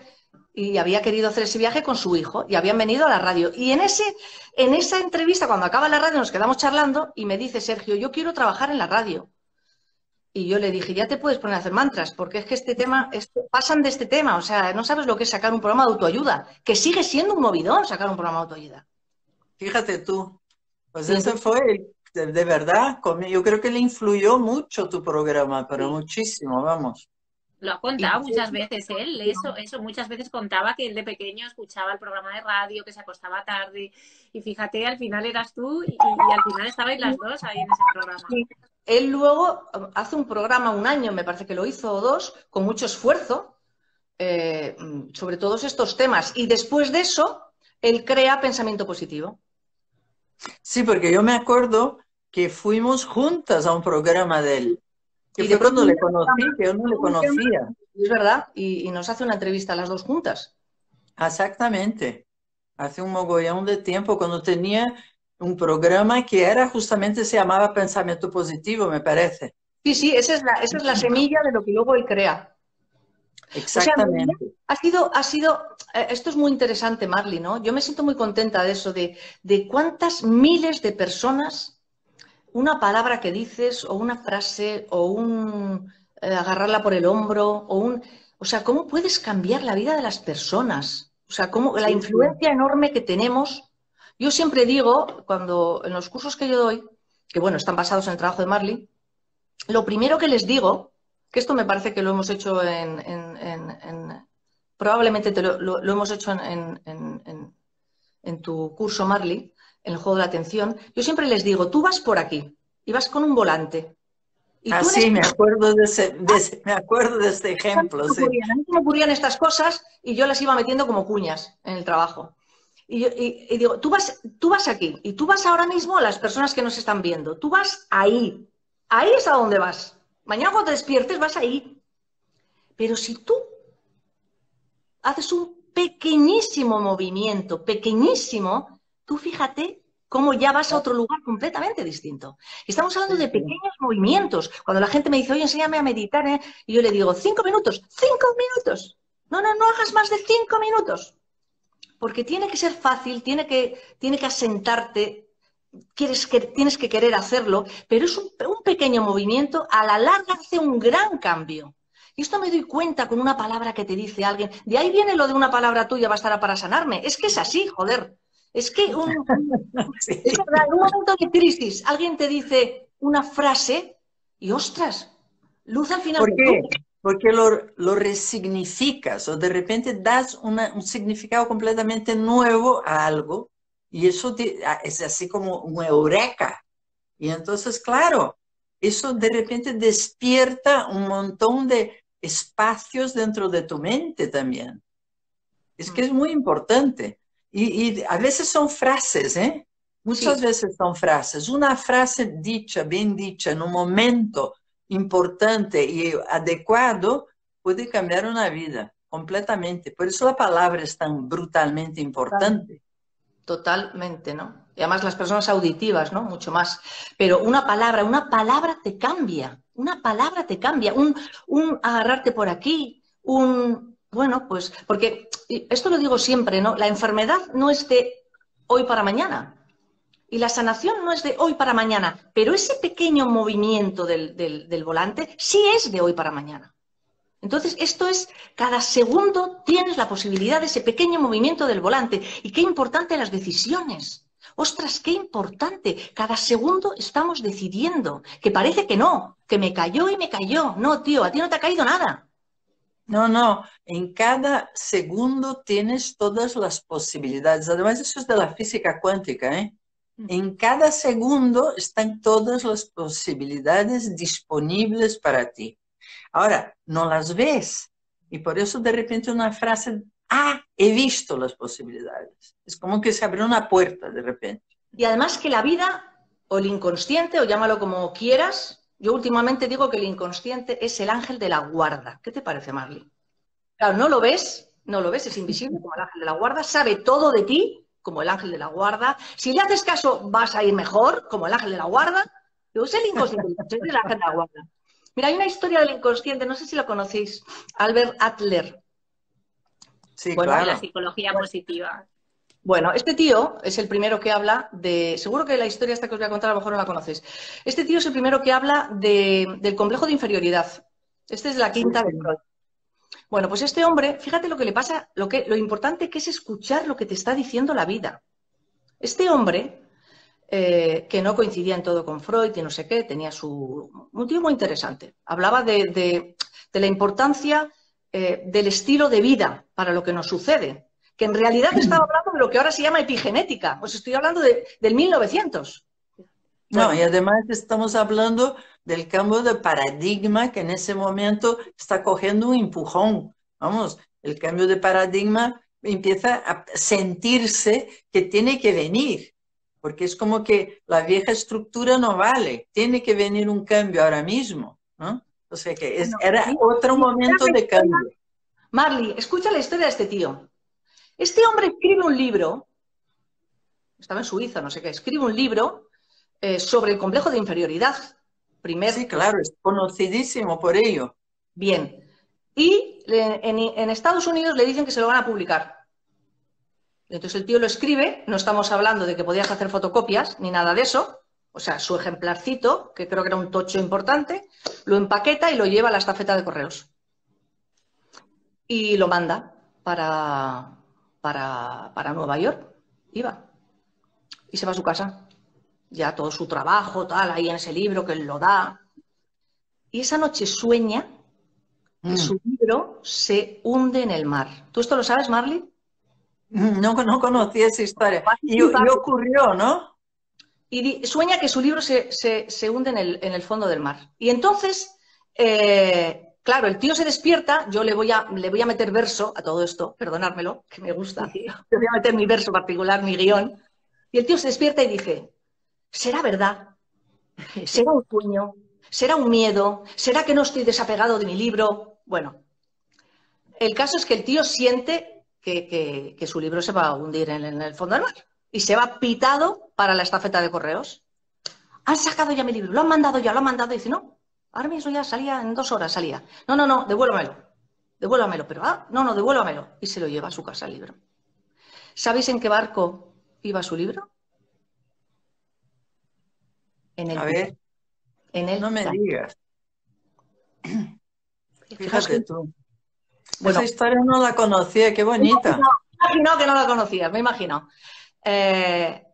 Y había querido hacer ese viaje con su hijo y habían venido a la radio. Y en, ese, en esa entrevista, cuando acaba la radio, nos quedamos charlando y me dice Sergio, yo quiero trabajar en la radio. Y yo le dije, ya te puedes poner a hacer mantras, porque es que este tema, pasan de este tema, o sea, no sabes lo que es sacar un programa de autoayuda, que sigue siendo un movidón sacar un programa de autoayuda. Fíjate tú, pues ese fue de, verdad, yo creo que le influyó mucho tu programa, pero muchísimo, vamos. Lo ha contado muchas veces él, eso, eso, muchas veces contaba que él de pequeño escuchaba el programa de radio, que se acostaba tarde, y fíjate, al final eras tú y, al final estabais las dos ahí en ese programa. Él luego hace un programa, un año, me parece que lo hizo o dos, con mucho esfuerzo, eh, sobre todos estos temas, y después de eso, él crea pensamiento positivo. Sí, porque yo me acuerdo que fuimos juntas a un programa de él. y de pronto le conocí, que yo no le conocía. Es verdad, y, nos hace una entrevista a las dos juntas. Exactamente. Hace un mogollón de tiempo, cuando tenía un programa que era justamente, se llamaba Pensamiento Positivo, me parece. Sí, sí, esa es la, esa es la semilla de lo que luego él crea. Exactamente. ha sido, ha sido, eh, esto es muy interesante, Marley, ¿no? Yo me siento muy contenta de eso, de, de cuántas miles de personas, una palabra que dices, o una frase, o un eh, agarrarla por el hombro, o un. O sea, ¿cómo puedes cambiar la vida de las personas? O sea, cómo la influencia enorme que tenemos. Yo siempre digo, cuando en los cursos que yo doy, que bueno, están basados en el trabajo de Marley, lo primero que les digo que esto me parece que lo hemos hecho en, probablemente lo, hemos hecho en, tu curso, Marley, en el juego de la atención. Yo siempre les digo, tú vas por aquí y vas con un volante. Y ah, sí, me acuerdo de ese, me acuerdo de este ejemplo. Sí. A mí me ocurrían estas cosas y yo las iba metiendo como cuñas en el trabajo. Y, y, digo, tú vas, tú vas aquí y tú vas ahora mismo a las personas que nos están viendo. Tú vas ahí. Ahí es a donde vas. Mañana cuando te despiertes vas ahí. Pero si tú haces un pequeñísimo movimiento, pequeñísimo, tú fíjate cómo ya vas a otro lugar completamente distinto. Estamos hablando de pequeños movimientos. Cuando la gente me dice, oye, enséñame a meditar, ¿eh? y yo le digo, cinco minutos, cinco minutos. No, no, no hagas más de cinco minutos. Porque tiene que ser fácil, tiene que, tiene que asentarte, quieres que, tienes que querer hacerlo, pero es un, pequeño movimiento, a la larga hace un gran cambio. Y esto me doy cuenta con una palabra que te dice alguien. De ahí viene lo de una palabra tuya bastará para sanarme. Es que es así, joder. Es que un, en un momento de crisis alguien te dice una frase y ostras, luz al final. ¿Por qué? Porque lo, resignificas o de repente das un significado completamente nuevo a algo y eso es así como un eureka. Y entonces, claro, eso de repente despierta un montón de espacios dentro de tu mente también. Es que es muy importante. Y, a veces son frases, ¿eh? Muchas veces son frases. Una frase dicha, bien dicha, en un momento importante y adecuado, puede cambiar una vida completamente. Por eso la palabra es tan brutalmente importante. Totalmente, ¿no? Y además las personas auditivas, ¿no? Mucho más. Pero una palabra, una palabra te cambia, una palabra te cambia, un, un agarrarte por aquí, un, bueno, pues, porque esto lo digo siempre, ¿no? La enfermedad no es de hoy para mañana. Y la sanación no es de hoy para mañana, pero ese pequeño movimiento del, del volante sí es de hoy para mañana. Entonces, esto es, cada segundo tienes la posibilidad de ese pequeño movimiento del volante. Y qué importante las decisiones. Ostras, qué importante. Cada segundo estamos decidiendo. Que parece que no, que me cayó y me cayó. No, tío, a ti no te ha caído nada. No, no, en cada segundo tienes todas las posibilidades. Además, eso es de la física cuántica, ¿eh? En cada segundo están todas las posibilidades disponibles para ti. Ahora, no las ves. Y por eso de repente una frase, ah, he visto las posibilidades. Es como que se abrió una puerta de repente. Y además que la vida, o el inconsciente, o llámalo como quieras, Yo últimamente digo que el inconsciente es el ángel de la guarda. ¿Qué te parece, Marley? Claro, no lo ves, no lo ves, es invisible como el ángel de la guarda, sabe todo de ti como el ángel de la guarda. Si le haces caso, vas a ir mejor, como el ángel de la guarda. Yo es el inconsciente, es el ángel de la guarda. Mira, hay una historia del inconsciente, no sé si lo conocéis, Albert Adler. Sí, claro. La psicología positiva. Bueno, este tío es el primero que habla de. Seguro que la historia esta que os voy a contar a lo mejor no la conocéis. Este tío es el primero que habla del complejo de inferioridad. Este es la quinta de Freud. Bueno, pues este hombre, fíjate lo que le pasa, lo, que, lo importante que es escuchar lo que te está diciendo la vida. Este hombre, eh, que no coincidía en todo con Freud y no sé qué, tenía su. Un tío muy interesante. Hablaba de, la importancia eh, del estilo de vida para lo que nos sucede que en realidad estaba hablando de lo que ahora se llama epigenética. Pues estoy hablando de, del 1900. No, y además estamos hablando del cambio de paradigma que en ese momento está cogiendo un empujón. Vamos, el cambio de paradigma empieza a sentirse que tiene que venir, porque es como que la vieja estructura no vale, tiene que venir un cambio ahora mismo, ¿no? O sea que era otro momento de cambio. Marley, escucha la historia de este tío. Este hombre escribe un libro, estaba en Suiza, no sé qué, escribe un libro eh, sobre el complejo de inferioridad. Primer... Sí, claro, es conocidísimo por ello. Bien. Y en, Estados Unidos le dicen que se lo van a publicar. Entonces el tío lo escribe, no estamos hablando de que podías hacer fotocopias ni nada de eso, o sea, su ejemplarcito, que creo que era un tocho importante, lo empaqueta y lo lleva a la estafeta de correos. Y lo manda para, para, Nueva York. Iba. Y se va a su casa. Ya todo su trabajo, tal, ahí en ese libro que él lo da. Y esa noche sueña que mm. su libro se hunde en el mar. ¿Tú esto lo sabes, Marley? No, no conocía esa historia. Y, ocurrió, ¿no? Y sueña que su libro se, hunde en el, en el, fondo del mar. Y entonces eh, Claro, el tío se despierta, yo le voy a, le voy a meter verso a todo esto, perdonármelo, que me gusta. Le voy a meter mi verso particular, mi guion. Y el tío se despierta y dice, ¿será verdad? ¿Será un sueño? ¿Será un miedo? ¿Será que no estoy desapegado de mi libro? Bueno, el caso es que el tío siente que, su libro se va a hundir en, en, el fondo del mar y se va pitado para la estafeta de correos. Han sacado ya mi libro, lo han mandado ya, lo han mandado. Y dice, no, Ahora mismo ya salía, en dos horas salía. No, no, no, devuélvamelo. Devuélvamelo, pero ah, no, no, devuélvamelo. Y se lo lleva a su casa el libro. ¿Sabéis en qué barco iba su libro? En el. A ver. En el. No me digas. Fíjate tú. Esa historia no la conocía, qué bonita. Me imagino que no la conocía, me imagino. Eh,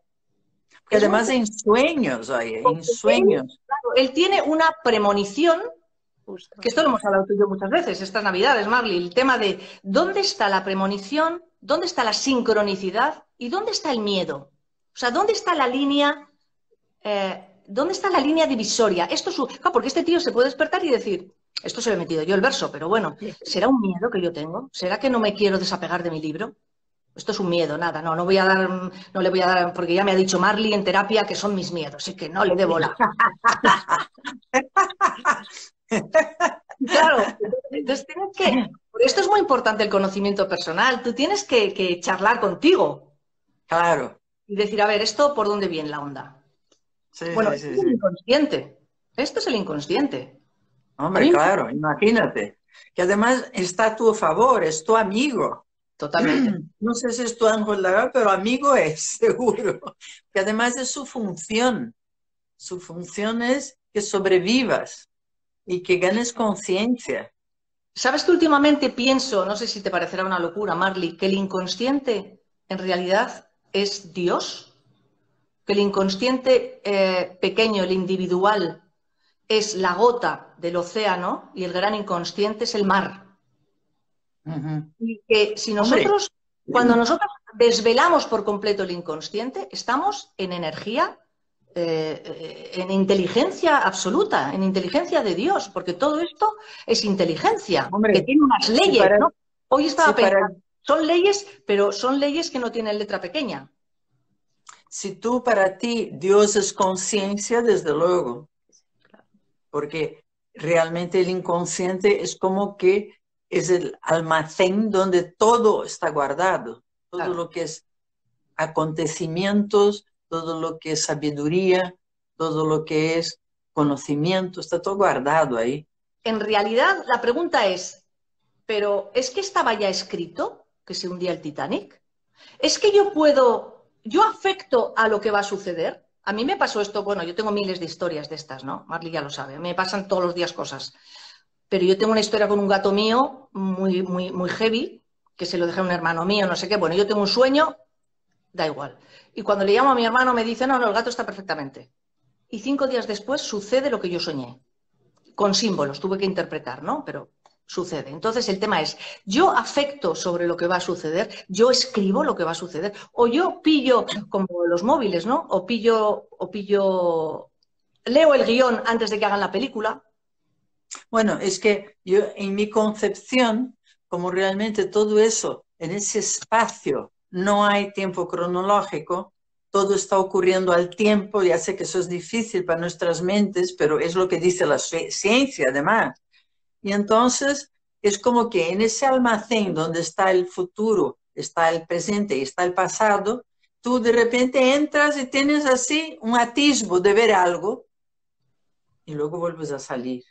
que además en sueños, oye, en sueños. Él, tiene una premonición, que esto lo hemos hablado tú y yo muchas veces, estas navidades, Marley, el tema de dónde está la premonición, dónde está la sincronicidad y dónde está el miedo. O sea, dónde está la línea, eh, dónde está la línea divisoria. Esto es porque este tío se puede despertar y decir, esto se lo he metido yo el verso, pero bueno, ¿será un miedo que yo tengo? ¿Será que no me quiero desapegar de mi libro? Esto es un miedo, nada, no, no voy a dar, no le voy a dar, porque ya me ha dicho Marley en terapia que son mis miedos, y que no le dé bola. claro, entonces tienes que, esto es muy importante el conocimiento personal, tú tienes que, charlar contigo. Claro. Y decir, a ver, ¿esto por dónde viene la onda? bueno, esto es el inconsciente. Esto es el inconsciente. Hombre, claro, imagínate. Que además está a tu favor, es tu amigo. Totalmente. No sé si es tu ángel pero amigo es, seguro. Que además es su función. Su función es que sobrevivas y que ganes conciencia. ¿Sabes que últimamente pienso, no sé si te parecerá una locura, Marley, que el inconsciente en realidad es Dios? Que el inconsciente eh, pequeño, el individual, es la gota del océano y el gran inconsciente es el mar. Y que si nosotros, cuando nosotros desvelamos por completo el inconsciente, estamos en energía, eh, en inteligencia absoluta, en inteligencia de Dios, porque todo esto es inteligencia, que tiene unas leyes, ¿no? Hoy estaba pensando, son leyes, pero son leyes que no tienen letra pequeña. Si tú para ti Dios es conciencia, desde luego. Porque realmente el inconsciente es como que es el almacén donde todo está guardado, todo lo que es acontecimientos, todo lo que es sabiduría, todo lo que es conocimiento, está todo guardado ahí. En realidad, la pregunta es, ¿pero es que estaba ya escrito que se hundía el Titanic? ¿Es que yo puedo, yo afecto a lo que va a suceder? A mí me pasó esto, bueno, yo tengo miles de historias de estas, ¿no? Marley ya lo sabe, me pasan todos los días cosas. Pero yo tengo una historia con un gato mío muy, muy, muy heavy, que se lo dejé a un hermano mío, no sé qué. Bueno, yo tengo un sueño, da igual. Y cuando le llamo a mi hermano me dice, no, no, el gato está perfectamente. Y cinco días después sucede lo que yo soñé. Con símbolos, tuve que interpretar, ¿no? Pero sucede. Entonces el tema es, yo afecto sobre lo que va a suceder, yo escribo lo que va a suceder, o yo pillo, como los móviles, ¿no? O pillo, o pillo, leo el guion antes de que hagan la película. Bueno, es que yo en mi concepción, como realmente todo eso, en ese espacio, no hay tiempo cronológico, todo está ocurriendo al tiempo, ya sé que eso es difícil para nuestras mentes, pero es lo que dice la ciencia además y entonces es como que en ese almacén donde está el futuro, está el presente y está el pasado, tú de repente entras y tienes así un atisbo de ver algo y luego vuelves a salir.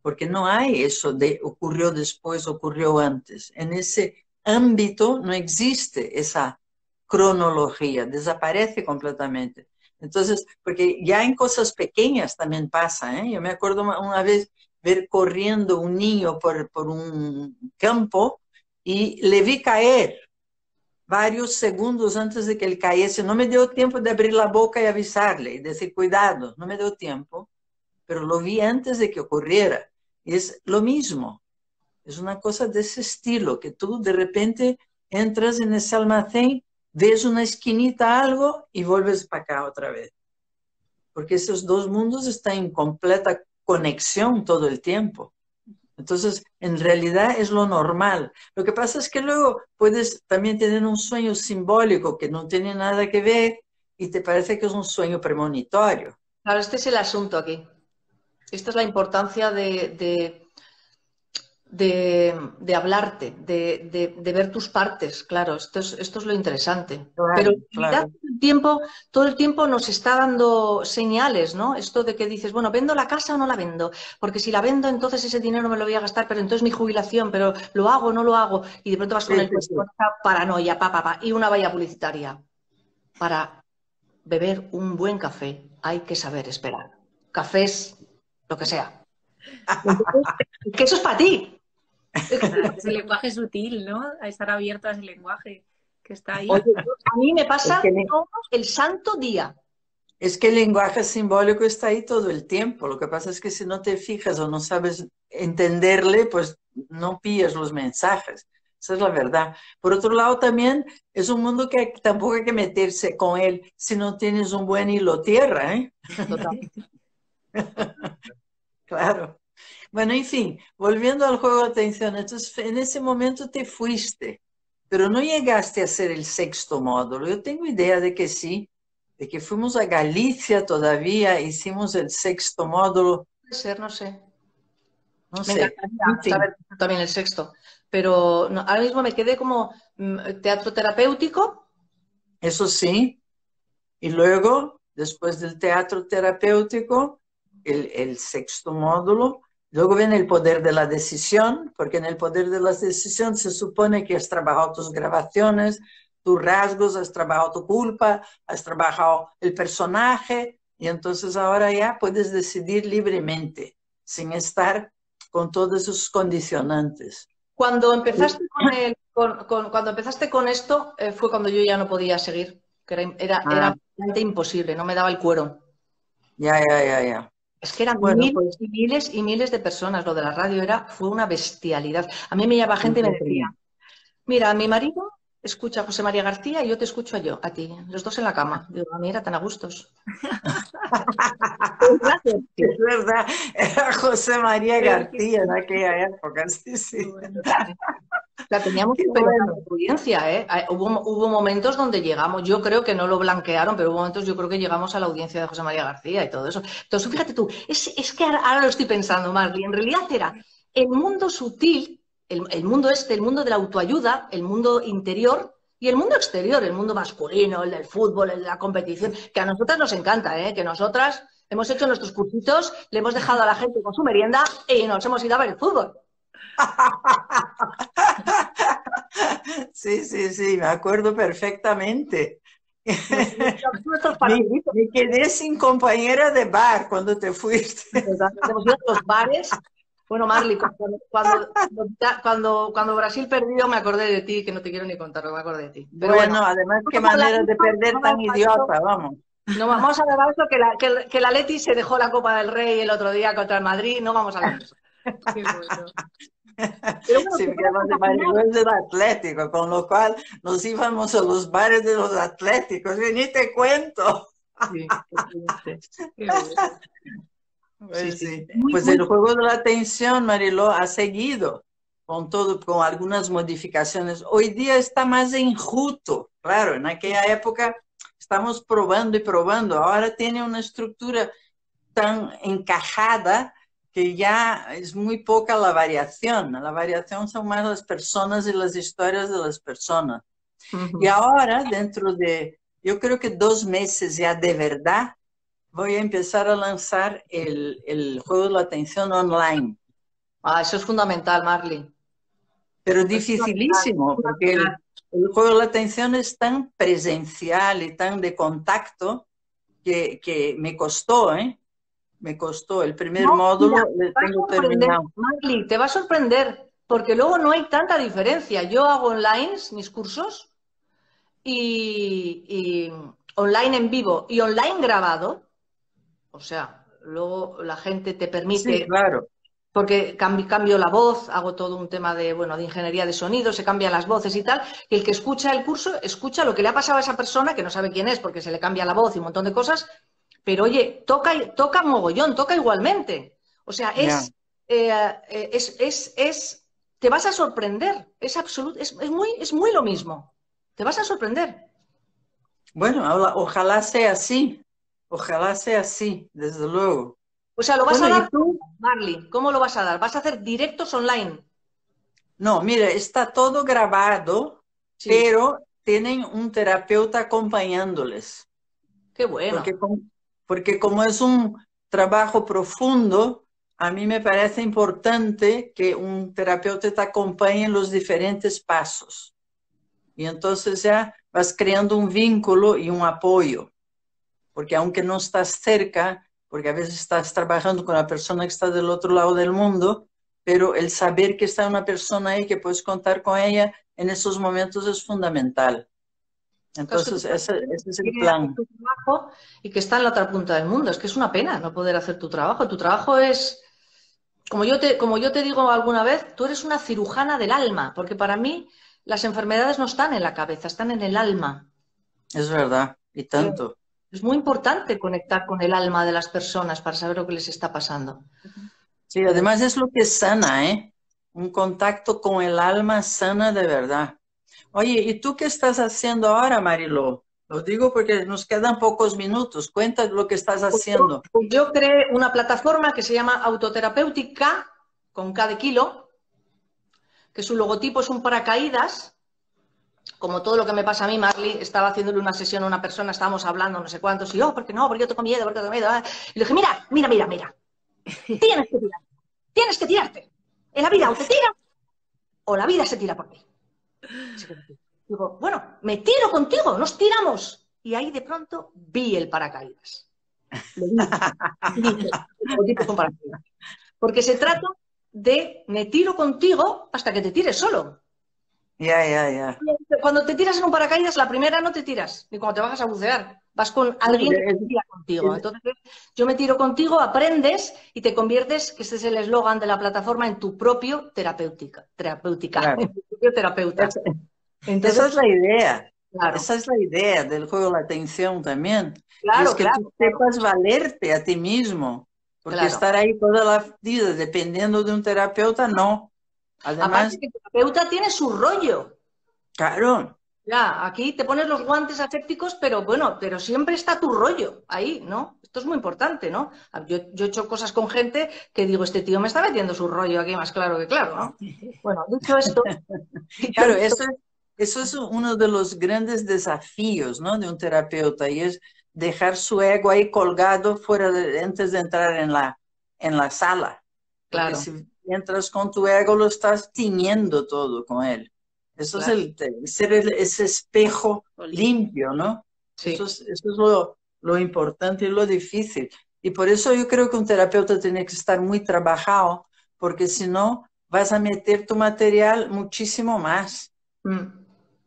Porque no hay eso de ocurrió después, ocurrió antes. En ese ámbito no existe esa cronología, desaparece completamente. Entonces, porque ya en cosas pequeñas también pasa, ¿eh? Yo me acuerdo una vez, ver corriendo un niño por, por un campo y le vi caer varios segundos antes de que él cayese. No me dio tiempo de abrir la boca y avisarle y decir, cuidado, no me dio tiempo, pero lo vi antes de que ocurriera. Y es lo mismo, es una cosa de ese estilo, que tú de repente entras en ese almacén, ves una esquinita, algo, y vuelves para acá otra vez. Porque esos dos mundos están en completa conexión todo el tiempo. Entonces, en realidad es lo normal. Lo que pasa es que luego puedes también tener un sueño simbólico que no tiene nada que ver y te parece que es un sueño premonitorio. Claro, este es el asunto aquí. Esta es la importancia de, de, hablarte, de, ver tus partes, claro, esto es, esto es lo interesante. Pero Todo, el tiempo, todo el tiempo nos está dando señales, ¿no? Esto de que dices, bueno, ¿vendo la casa o no la vendo? Porque si la vendo, entonces ese dinero me lo voy a gastar, pero entonces mi jubilación, pero ¿lo hago o no lo hago? Y de pronto vas con el paranoia, pa, pa, pa, y una valla publicitaria. Para beber un buen café hay que saber esperar. Cafés, lo que sea. que eso es para ti, es el lenguaje sutil, ¿no? A estar abierto a ese lenguaje que está ahí. a mí me pasa el santo día. Es que el lenguaje simbólico está ahí todo el tiempo. Lo que pasa es que si no te fijas o no sabes entenderle, pues no pillas los mensajes. Esa es la verdad. Por otro lado, también es un mundo que tampoco hay que meterse con él si no tienes un buen hilo tierra, ¿eh? claro. Bueno, en fin, volviendo al juego de atención, entonces en ese momento te fuiste, pero no llegaste a ser el sexto módulo. Yo tengo idea de que sí, de que fuimos a Galicia todavía, hicimos el sexto módulo. Puede ser, no sé. No sé. saber también el sexto, pero ahora mismo me quedé como mm, teatro terapéutico. Eso sí. Y luego, después del teatro terapéutico, el, el sexto módulo, Luego viene el poder de la decisión, porque en el poder de la decisión se supone que has trabajado tus grabaciones, tus rasgos, has trabajado tu culpa, has trabajado el personaje, y entonces ahora ya puedes decidir libremente, sin estar con todos esos condicionantes. Cuando empezaste con, cuando empezaste con esto, eh, fue cuando yo ya no podía seguir, que era, era, era ah. imposible, no me daba el cuero. Ya, ya, ya, ya. Es que eran miles pues y miles y miles de personas. Lo de la radio era, fue una bestialidad. A mí me llamaba gente y me decía, mira, mi marido escucha a José María García y yo te escucho a yo, a ti, los dos en la cama. Digo, a mí era tan a gustos. es verdad, era José María García en aquella época, sí, sí. La teníamos que bueno. audiencia, ¿eh? Hubo, hubo momentos donde llegamos, yo creo que no lo blanquearon, pero hubo momentos yo creo que llegamos a la audiencia de José María García y todo eso. Entonces, fíjate tú, es, es que ahora, lo estoy pensando, Marley, en realidad era el mundo sutil, el, el mundo este, el mundo de la autoayuda, el mundo interior, y el mundo exterior, el mundo masculino, el del fútbol, el de la competición, que a nosotras nos encanta, ¿eh? que nosotras hemos hecho nuestros cursitos, le hemos dejado a la gente con su merienda y nos hemos ido a ver el fútbol. Sí, sí, sí, me acuerdo perfectamente. me, quedé sin compañera de bar cuando te fuiste. Hemos ido a los bares. Bueno, Marley, cuando, cuando, cuando, Brasil perdió me acordé de ti, que no te quiero ni contar, me acordé de ti. bueno, además, qué manera de perder tan idiota, vamos. No vamos a ver eso, que la, que, que la Leti se dejó la Copa del Rey el otro día contra el Madrid, no vamos a ver eso. sí, de del Atlético, con lo cual nos íbamos a los bares de los Atléticos, y ni te cuento. Pues, pues el juego de la atención, Mariló, ha seguido con todo, con algunas modificaciones. Hoy día está más enjuto, claro, en aquella época estamos probando y probando, ahora tiene una estructura tan encajada que ya es muy poca la variación. La variación son más las personas y las historias de las personas. Y ahora, dentro de, yo creo que dos meses ya de verdad, voy a empezar a lanzar el, el juego de la atención online. Ah, eso es fundamental, Marley. Pero dificilísimo, porque el, el, juego de la atención es tan presencial y tan de contacto que, que me costó, ¿eh? Me costó. El primer módulo tengo terminado. Marley, te va a sorprender, porque luego no hay tanta diferencia. Yo hago online mis cursos y, online en vivo y online grabado. O sea, luego la gente te permite. Sí, claro. Porque cambio, cambio, la voz, hago todo un tema de, bueno, de ingeniería de sonido, se cambian las voces y tal. Y el que escucha el curso, escucha lo que le ha pasado a esa persona, que no sabe quién es, porque se le cambia la voz y un montón de cosas, pero oye, toca, toca mogollón, toca igualmente. O sea, es, eh, eh, es, es, es, te vas a sorprender. Es absoluto, es, es, muy, es muy lo mismo. Te vas a sorprender. Bueno, ojalá sea así. Ojalá sea así, desde luego. O sea, ¿lo vas a dar tú, Marley? ¿Cómo lo vas a dar? ¿Vas a hacer directos online? No, mire, está todo grabado, pero tienen un terapeuta acompañándoles. Qué bueno. Porque porque como es un trabajo profundo, a mí me parece importante que un terapeuta te acompañe en los diferentes pasos. Y entonces ya vas creando un vínculo y un apoyo. Porque aunque no estás cerca, porque a veces estás trabajando con la persona que está del otro lado del mundo, pero el saber que está una persona ahí, que puedes contar con ella en esos momentos es fundamental. Entonces, ese, es el plan. y que está en la otra punta del mundo. Es que es una pena no poder hacer tu trabajo. Tu trabajo es, como yo te, como yo te digo alguna vez, tú eres una cirujana del alma, porque para mí las enfermedades no están en la cabeza, están en el alma. Es verdad, y tanto. Es muy importante conectar con el alma de las personas para saber lo que les está pasando. Sí, además es lo que sana, ¿eh? Un contacto con el alma sana de verdad. Oye, ¿y tú qué estás haciendo ahora, Marilo? Lo digo porque nos quedan pocos minutos. Cuenta lo que estás pues haciendo. Pues yo, creé una plataforma que se llama Autoterapéutica, con cada kilo, que su logotipo es un paracaídas. Como todo lo que me pasa a mí, Marley, estaba haciéndole una sesión a una persona, estábamos hablando no sé cuántos, y yo, oh, ¿por qué no? Porque yo tengo miedo, porque tengo miedo. Y le dije, mira, mira, mira, mira. Tienes que tirarte. Tienes que tirarte. En la vida o te tiras o la vida se tira por ti. Digo, bueno, me tiro contigo, nos tiramos. Y ahí de pronto vi el paracaídas. Porque se trata de me tiro contigo hasta que te tires solo. Ya, ya, ya. Cuando te tiras en un paracaídas, la primera no te tiras, ni cuando te vas a bucear. Vas con alguien que tira contigo. Entonces, yo me tiro contigo, aprendes y te conviertes, que este es el eslogan de la plataforma, en tu propio terapéutica. Terapéutica. En tu propio terapeuta. Esa es la idea. Esa es la idea del juego de la atención también. Claro, es que tú sepas valerte a ti mismo. Porque estar ahí toda la vida dependiendo de un terapeuta, no. Además, que el terapeuta tiene su rollo. Claro. Ya, aquí te pones los guantes asépticos, pero bueno, pero siempre está tu rollo ahí, ¿no? Esto es muy importante, ¿no? Yo, yo, he hecho cosas con gente que digo, este tío me está metiendo su rollo aquí más claro que claro, ¿no? Bueno, dicho esto. claro, eso, eso es uno de los grandes desafíos, ¿no? De un terapeuta y es dejar su ego ahí colgado fuera de, antes de entrar en la, en la sala. Claro. Si entras con tu ego, lo estás tiñendo todo con él. Eso es el, ser ese espejo limpio, ¿no? Sí. Eso es, eso es lo, lo, importante y lo difícil. Y por eso yo creo que un terapeuta tiene que estar muy trabajado, porque si no, vas a meter tu material muchísimo más. Mm.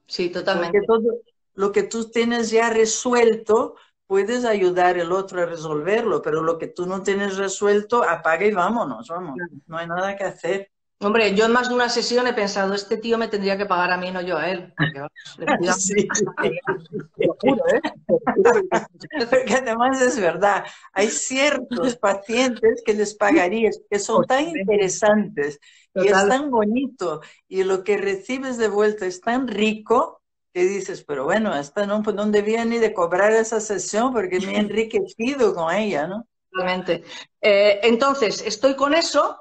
Sí, totalmente. Porque todo lo que tú tienes ya resuelto, puedes ayudar el otro a resolverlo, pero lo que tú no tienes resuelto, apaga y vámonos, vamos. No hay nada que hacer. Hombre, yo en más de una sesión he pensado, este tío me tendría que pagar a mí, no yo a él. sí, ¿eh? Porque además es verdad, hay ciertos pacientes que les pagarías, que son tan interesantes y es tan bonito, y lo que recibes de vuelta es tan rico que dices, pero bueno, esta no, pues dónde viene de cobrar esa sesión porque me he enriquecido con ella, ¿no? Totalmente. Eh, entonces, estoy con eso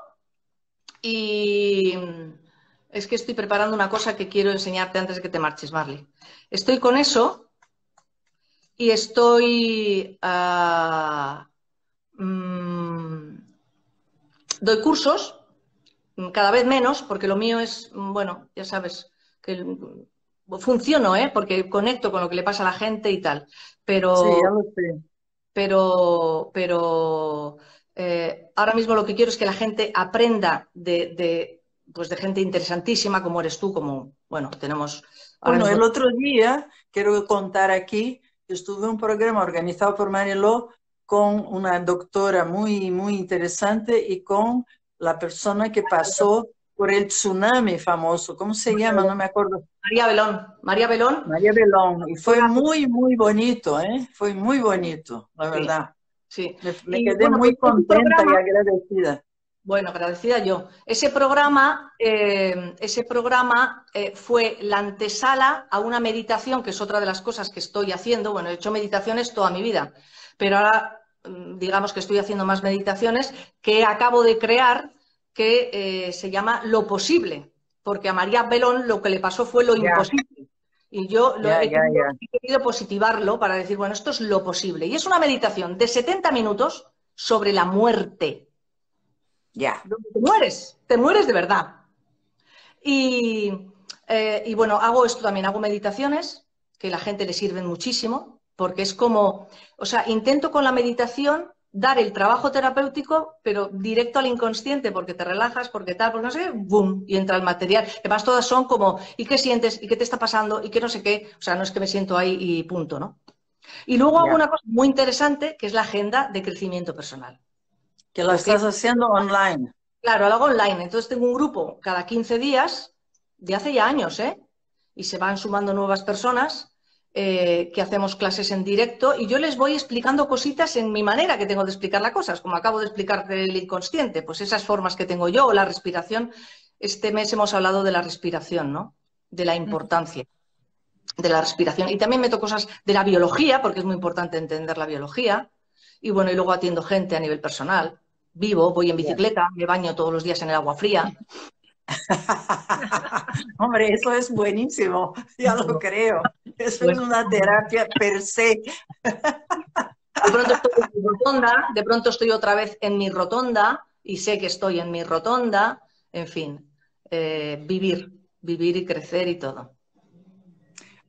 y es que estoy preparando una cosa que quiero enseñarte antes de que te marches, Marley. Estoy con eso y estoy... Ah, mm, doy cursos, cada vez menos, porque lo mío es, bueno, ya sabes, que funciono, ¿eh? porque conecto con lo que le pasa a la gente y tal. Pero, sí, ya lo sé. Pero, pero eh, ahora mismo lo que quiero es que la gente aprenda de, pues de gente interesantísima como eres tú, como, bueno, tenemos... Bueno, el otro día, quiero contar aquí, estuve en un programa organizado por Mariló con una doctora muy, muy interesante y con la persona que pasó por el tsunami famoso. ¿Cómo se llama? No me acuerdo. María Belón. María Belón. María Belón. Y fue muy, muy bonito, ¿eh? Fue muy bonito, la verdad. Sí. Me, quedé muy pues, contenta y agradecida. Bueno, agradecida yo. Ese programa, eh, ese programa eh, fue la antesala a una meditación, que es otra de las cosas que estoy haciendo. Bueno, he hecho meditaciones toda mi vida, pero ahora mm, digamos que estoy haciendo más meditaciones que acabo de crear, que eh, se llama Lo Posible, porque a María Belón lo que le pasó fue lo imposible. Y yo lo he, querido, positivarlo para decir, bueno, esto es lo posible. Y es una meditación de 70 minutos sobre la muerte. Ya. Te mueres, te mueres de verdad. Y, eh, y, bueno, hago esto también, hago meditaciones que a la gente le sirven muchísimo, porque es como, o sea, intento con la meditación dar el trabajo terapéutico, pero directo al inconsciente, porque te relajas, porque tal, porque no sé qué, ¡boom! Y entra el material. Además, todas son como, ¿y qué sientes? ¿Y qué te está pasando? ¿Y qué no sé qué? O sea, no es que me siento ahí y punto, ¿no? Y luego hago una cosa muy interesante, que es la agenda de crecimiento personal. Que lo estás haciendo online. Claro, lo hago online. Entonces tengo un grupo cada 15 días, de hace ya años, ¿eh? Y se van sumando nuevas personas eh, que hacemos clases en directo y yo les voy explicando cositas en mi manera que tengo de explicar las cosas, como acabo de explicar del inconsciente, pues esas formas que tengo yo, o la respiración. Este mes hemos hablado de la respiración, ¿no? De la importancia de la respiración. Y también meto cosas de la biología, porque es muy importante entender la biología. Y bueno, y luego atiendo gente a nivel personal. Vivo, voy en bicicleta, me baño todos los días en el agua fría. Hombre, eso es buenísimo, ya lo creo. Eso es una terapia per se. De pronto estoy en mi rotonda, de pronto estoy otra vez en mi rotonda y sé que estoy en mi rotonda. En fin, eh, vivir, vivir y crecer y todo.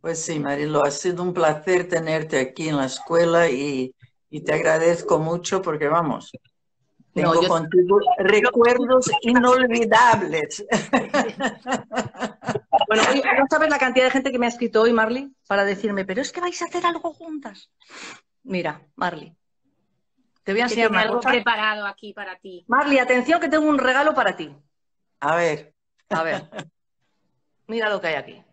Pues sí, Marilo, ha sido un placer tenerte aquí en la escuela y, y te agradezco mucho porque vamos, tengo contigo recuerdos inolvidables. Bueno, no sabes la cantidad de gente que me ha escrito hoy, Marley, para decirme, pero es que vais a hacer algo juntas. Mira, Marley, te voy a enseñar algo preparado aquí para ti. Marley, atención que tengo un regalo para ti. A ver. A ver. Mira lo que hay aquí.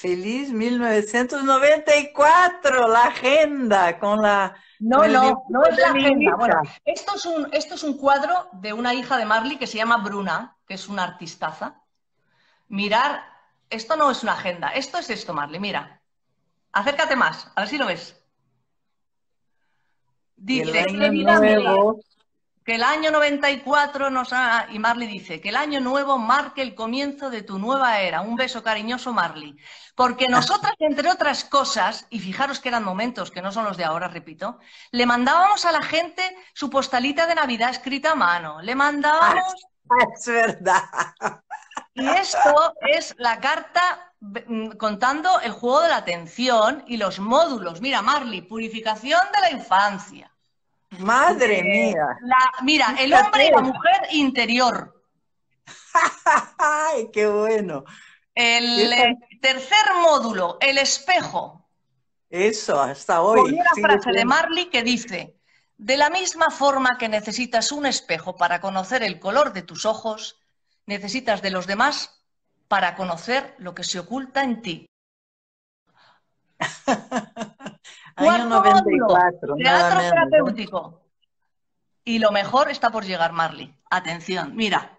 Feliz 1994, la agenda con la... No, no, no es la agenda. Bueno, esto es, un, esto es un cuadro de una hija de Marley que se llama Bruna, que es una artistaza. Mirar, esto no es una agenda, esto es esto, Marley, mira. Acércate más, a ver si lo ves. Dice, que el año 94 nos ha... Y Marley dice, que el año nuevo marque el comienzo de tu nueva era. Un beso cariñoso, Marley. Porque nosotras, entre otras cosas, y fijaros que eran momentos que no son los de ahora, repito, le mandábamos a la gente su postalita de Navidad escrita a mano. Le mandábamos... Es verdad. Y esto es la carta mm, contando el juego de la atención y los módulos. Mira, Marley, purificación de la infancia. Madre mía. mira, el hombre y la mujer interior. ¡Ay, qué bueno! El tercer módulo, el espejo. Eso, hasta hoy. Una frase de Marley que dice, de la misma forma que necesitas un espejo para conocer el color de tus ojos, necesitas de los demás para conocer lo que se oculta en ti. Año 94. Teatro terapéutico. Y lo mejor está por llegar, Marley. Atención, mira.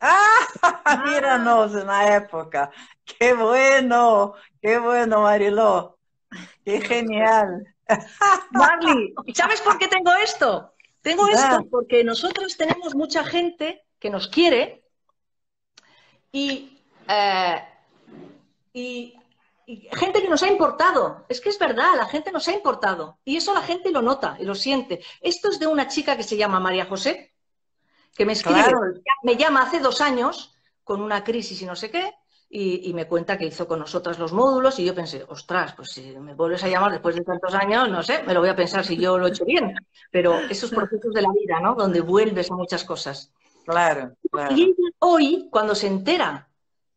¡Ah! Míranos en la época. ¡Qué bueno! ¡Qué bueno, Mariló! ¡Qué genial! Marley, ¿sabes por qué tengo esto? Tengo esto porque nosotros tenemos mucha gente que nos quiere y, eh, y gente que nos ha importado. Es que es verdad, la gente nos ha importado. Y eso la gente lo nota y lo siente. Esto es de una chica que se llama María José, que me escribe, me llama hace dos años con una crisis y no sé qué, y, me cuenta que hizo con nosotras los módulos y yo pensé, ostras, pues si me vuelves a llamar después de tantos años, no sé, me lo voy a pensar si yo lo he hecho bien. Pero esos procesos de la vida, ¿no? Donde vuelves a muchas cosas. Claro, claro. Y hoy, cuando se entera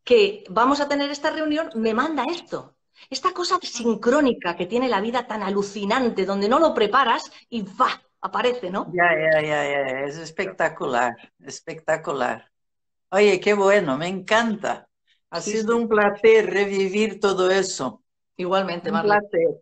que vamos a tener esta reunión, me manda esto. Esta cosa sincrónica que tiene la vida tan alucinante, donde no lo preparas y va, aparece, ¿no? Ya, ya, ya, ya, es espectacular, espectacular. Oye, qué bueno, me encanta. Ha sido un placer revivir todo eso. Igualmente, Un placer.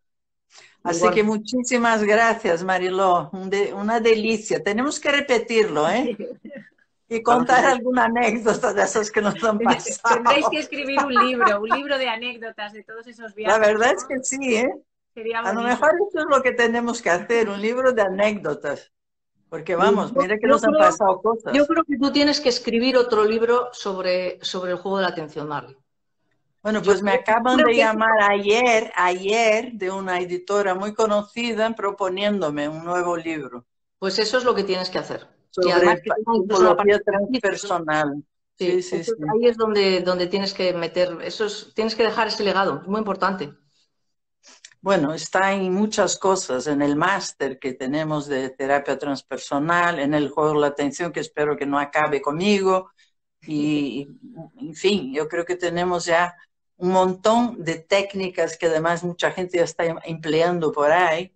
Así que muchísimas gracias, Mariló. una delicia. Tenemos que repetirlo, ¿eh? y contar alguna anécdota de esas que nos han pasado. Tendréis que escribir un libro, un libro de anécdotas de todos esos viajes. La verdad es que sí, ¿eh? a lo mejor eso es lo que tenemos que hacer, un libro de anécdotas. Porque vamos, mira que nos han pasado cosas. Yo creo que tú tienes que escribir otro libro sobre, sobre el juego de la atención, Marley. Bueno, pues me acaban de llamar ayer, ayer, de una editora muy conocida proponiéndome un nuevo libro. Pues eso es lo que tienes que hacer sobre además psicología transpersonal. Sí, sí, sí, Ahí es donde, donde tienes que meter, eso es, tienes que dejar ese legado, es muy importante. Bueno, está en muchas cosas, en el máster que tenemos de terapia transpersonal, en el juego de la atención, que espero que no acabe conmigo, y en fin, yo creo que tenemos ya un montón de técnicas que además mucha gente ya está empleando por ahí,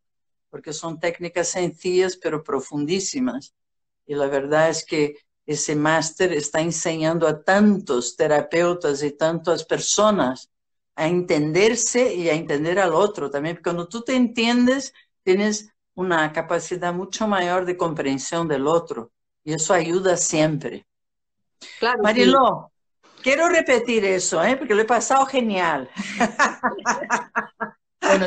porque son técnicas sencillas pero profundísimas. Y la verdad es que ese máster está enseñando a tantos terapeutas y tantas personas a entenderse y a entender al otro también. Cuando tú te entiendes, tienes una capacidad mucho mayor de comprensión del otro y eso ayuda siempre. Claro, Mariló, quiero repetir eso, ¿eh? porque lo he pasado genial. bueno,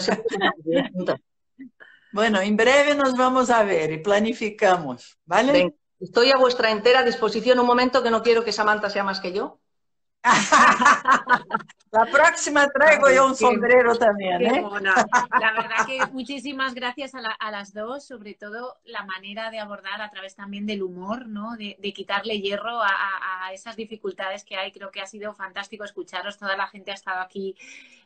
Bueno, en breve nos vamos a ver y planificamos, ¿vale? estoy a vuestra entera disposición un momento que no quiero que Samantha sea más que yo. La próxima traigo yo un sombrero también. ¿eh? La verdad que muchísimas gracias a, las dos, sobre todo la manera de abordar a través también del humor, ¿no? de, quitarle hierro a, esas dificultades que hay. Creo que ha sido fantástico escucharos. Toda la gente ha estado aquí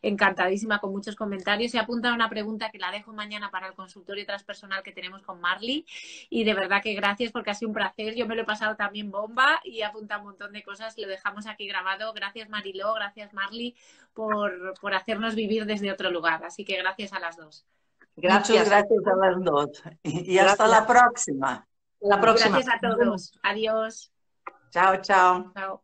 encantadísima con muchos comentarios. Se apunta una pregunta que la dejo mañana para el consultorio transpersonal que tenemos con Marley. Y de verdad que gracias porque ha sido un placer. Yo me lo he pasado también bomba y he apuntado un montón de cosas. Lo dejamos aquí grabado. Gracias Mariló, gracias Marley por, por hacernos vivir desde otro lugar. Así que gracias a las dos. Gracias, gracias a las dos. Y, hasta la próxima. La próxima. Gracias a todos. Adiós. Chao, chao. Chao.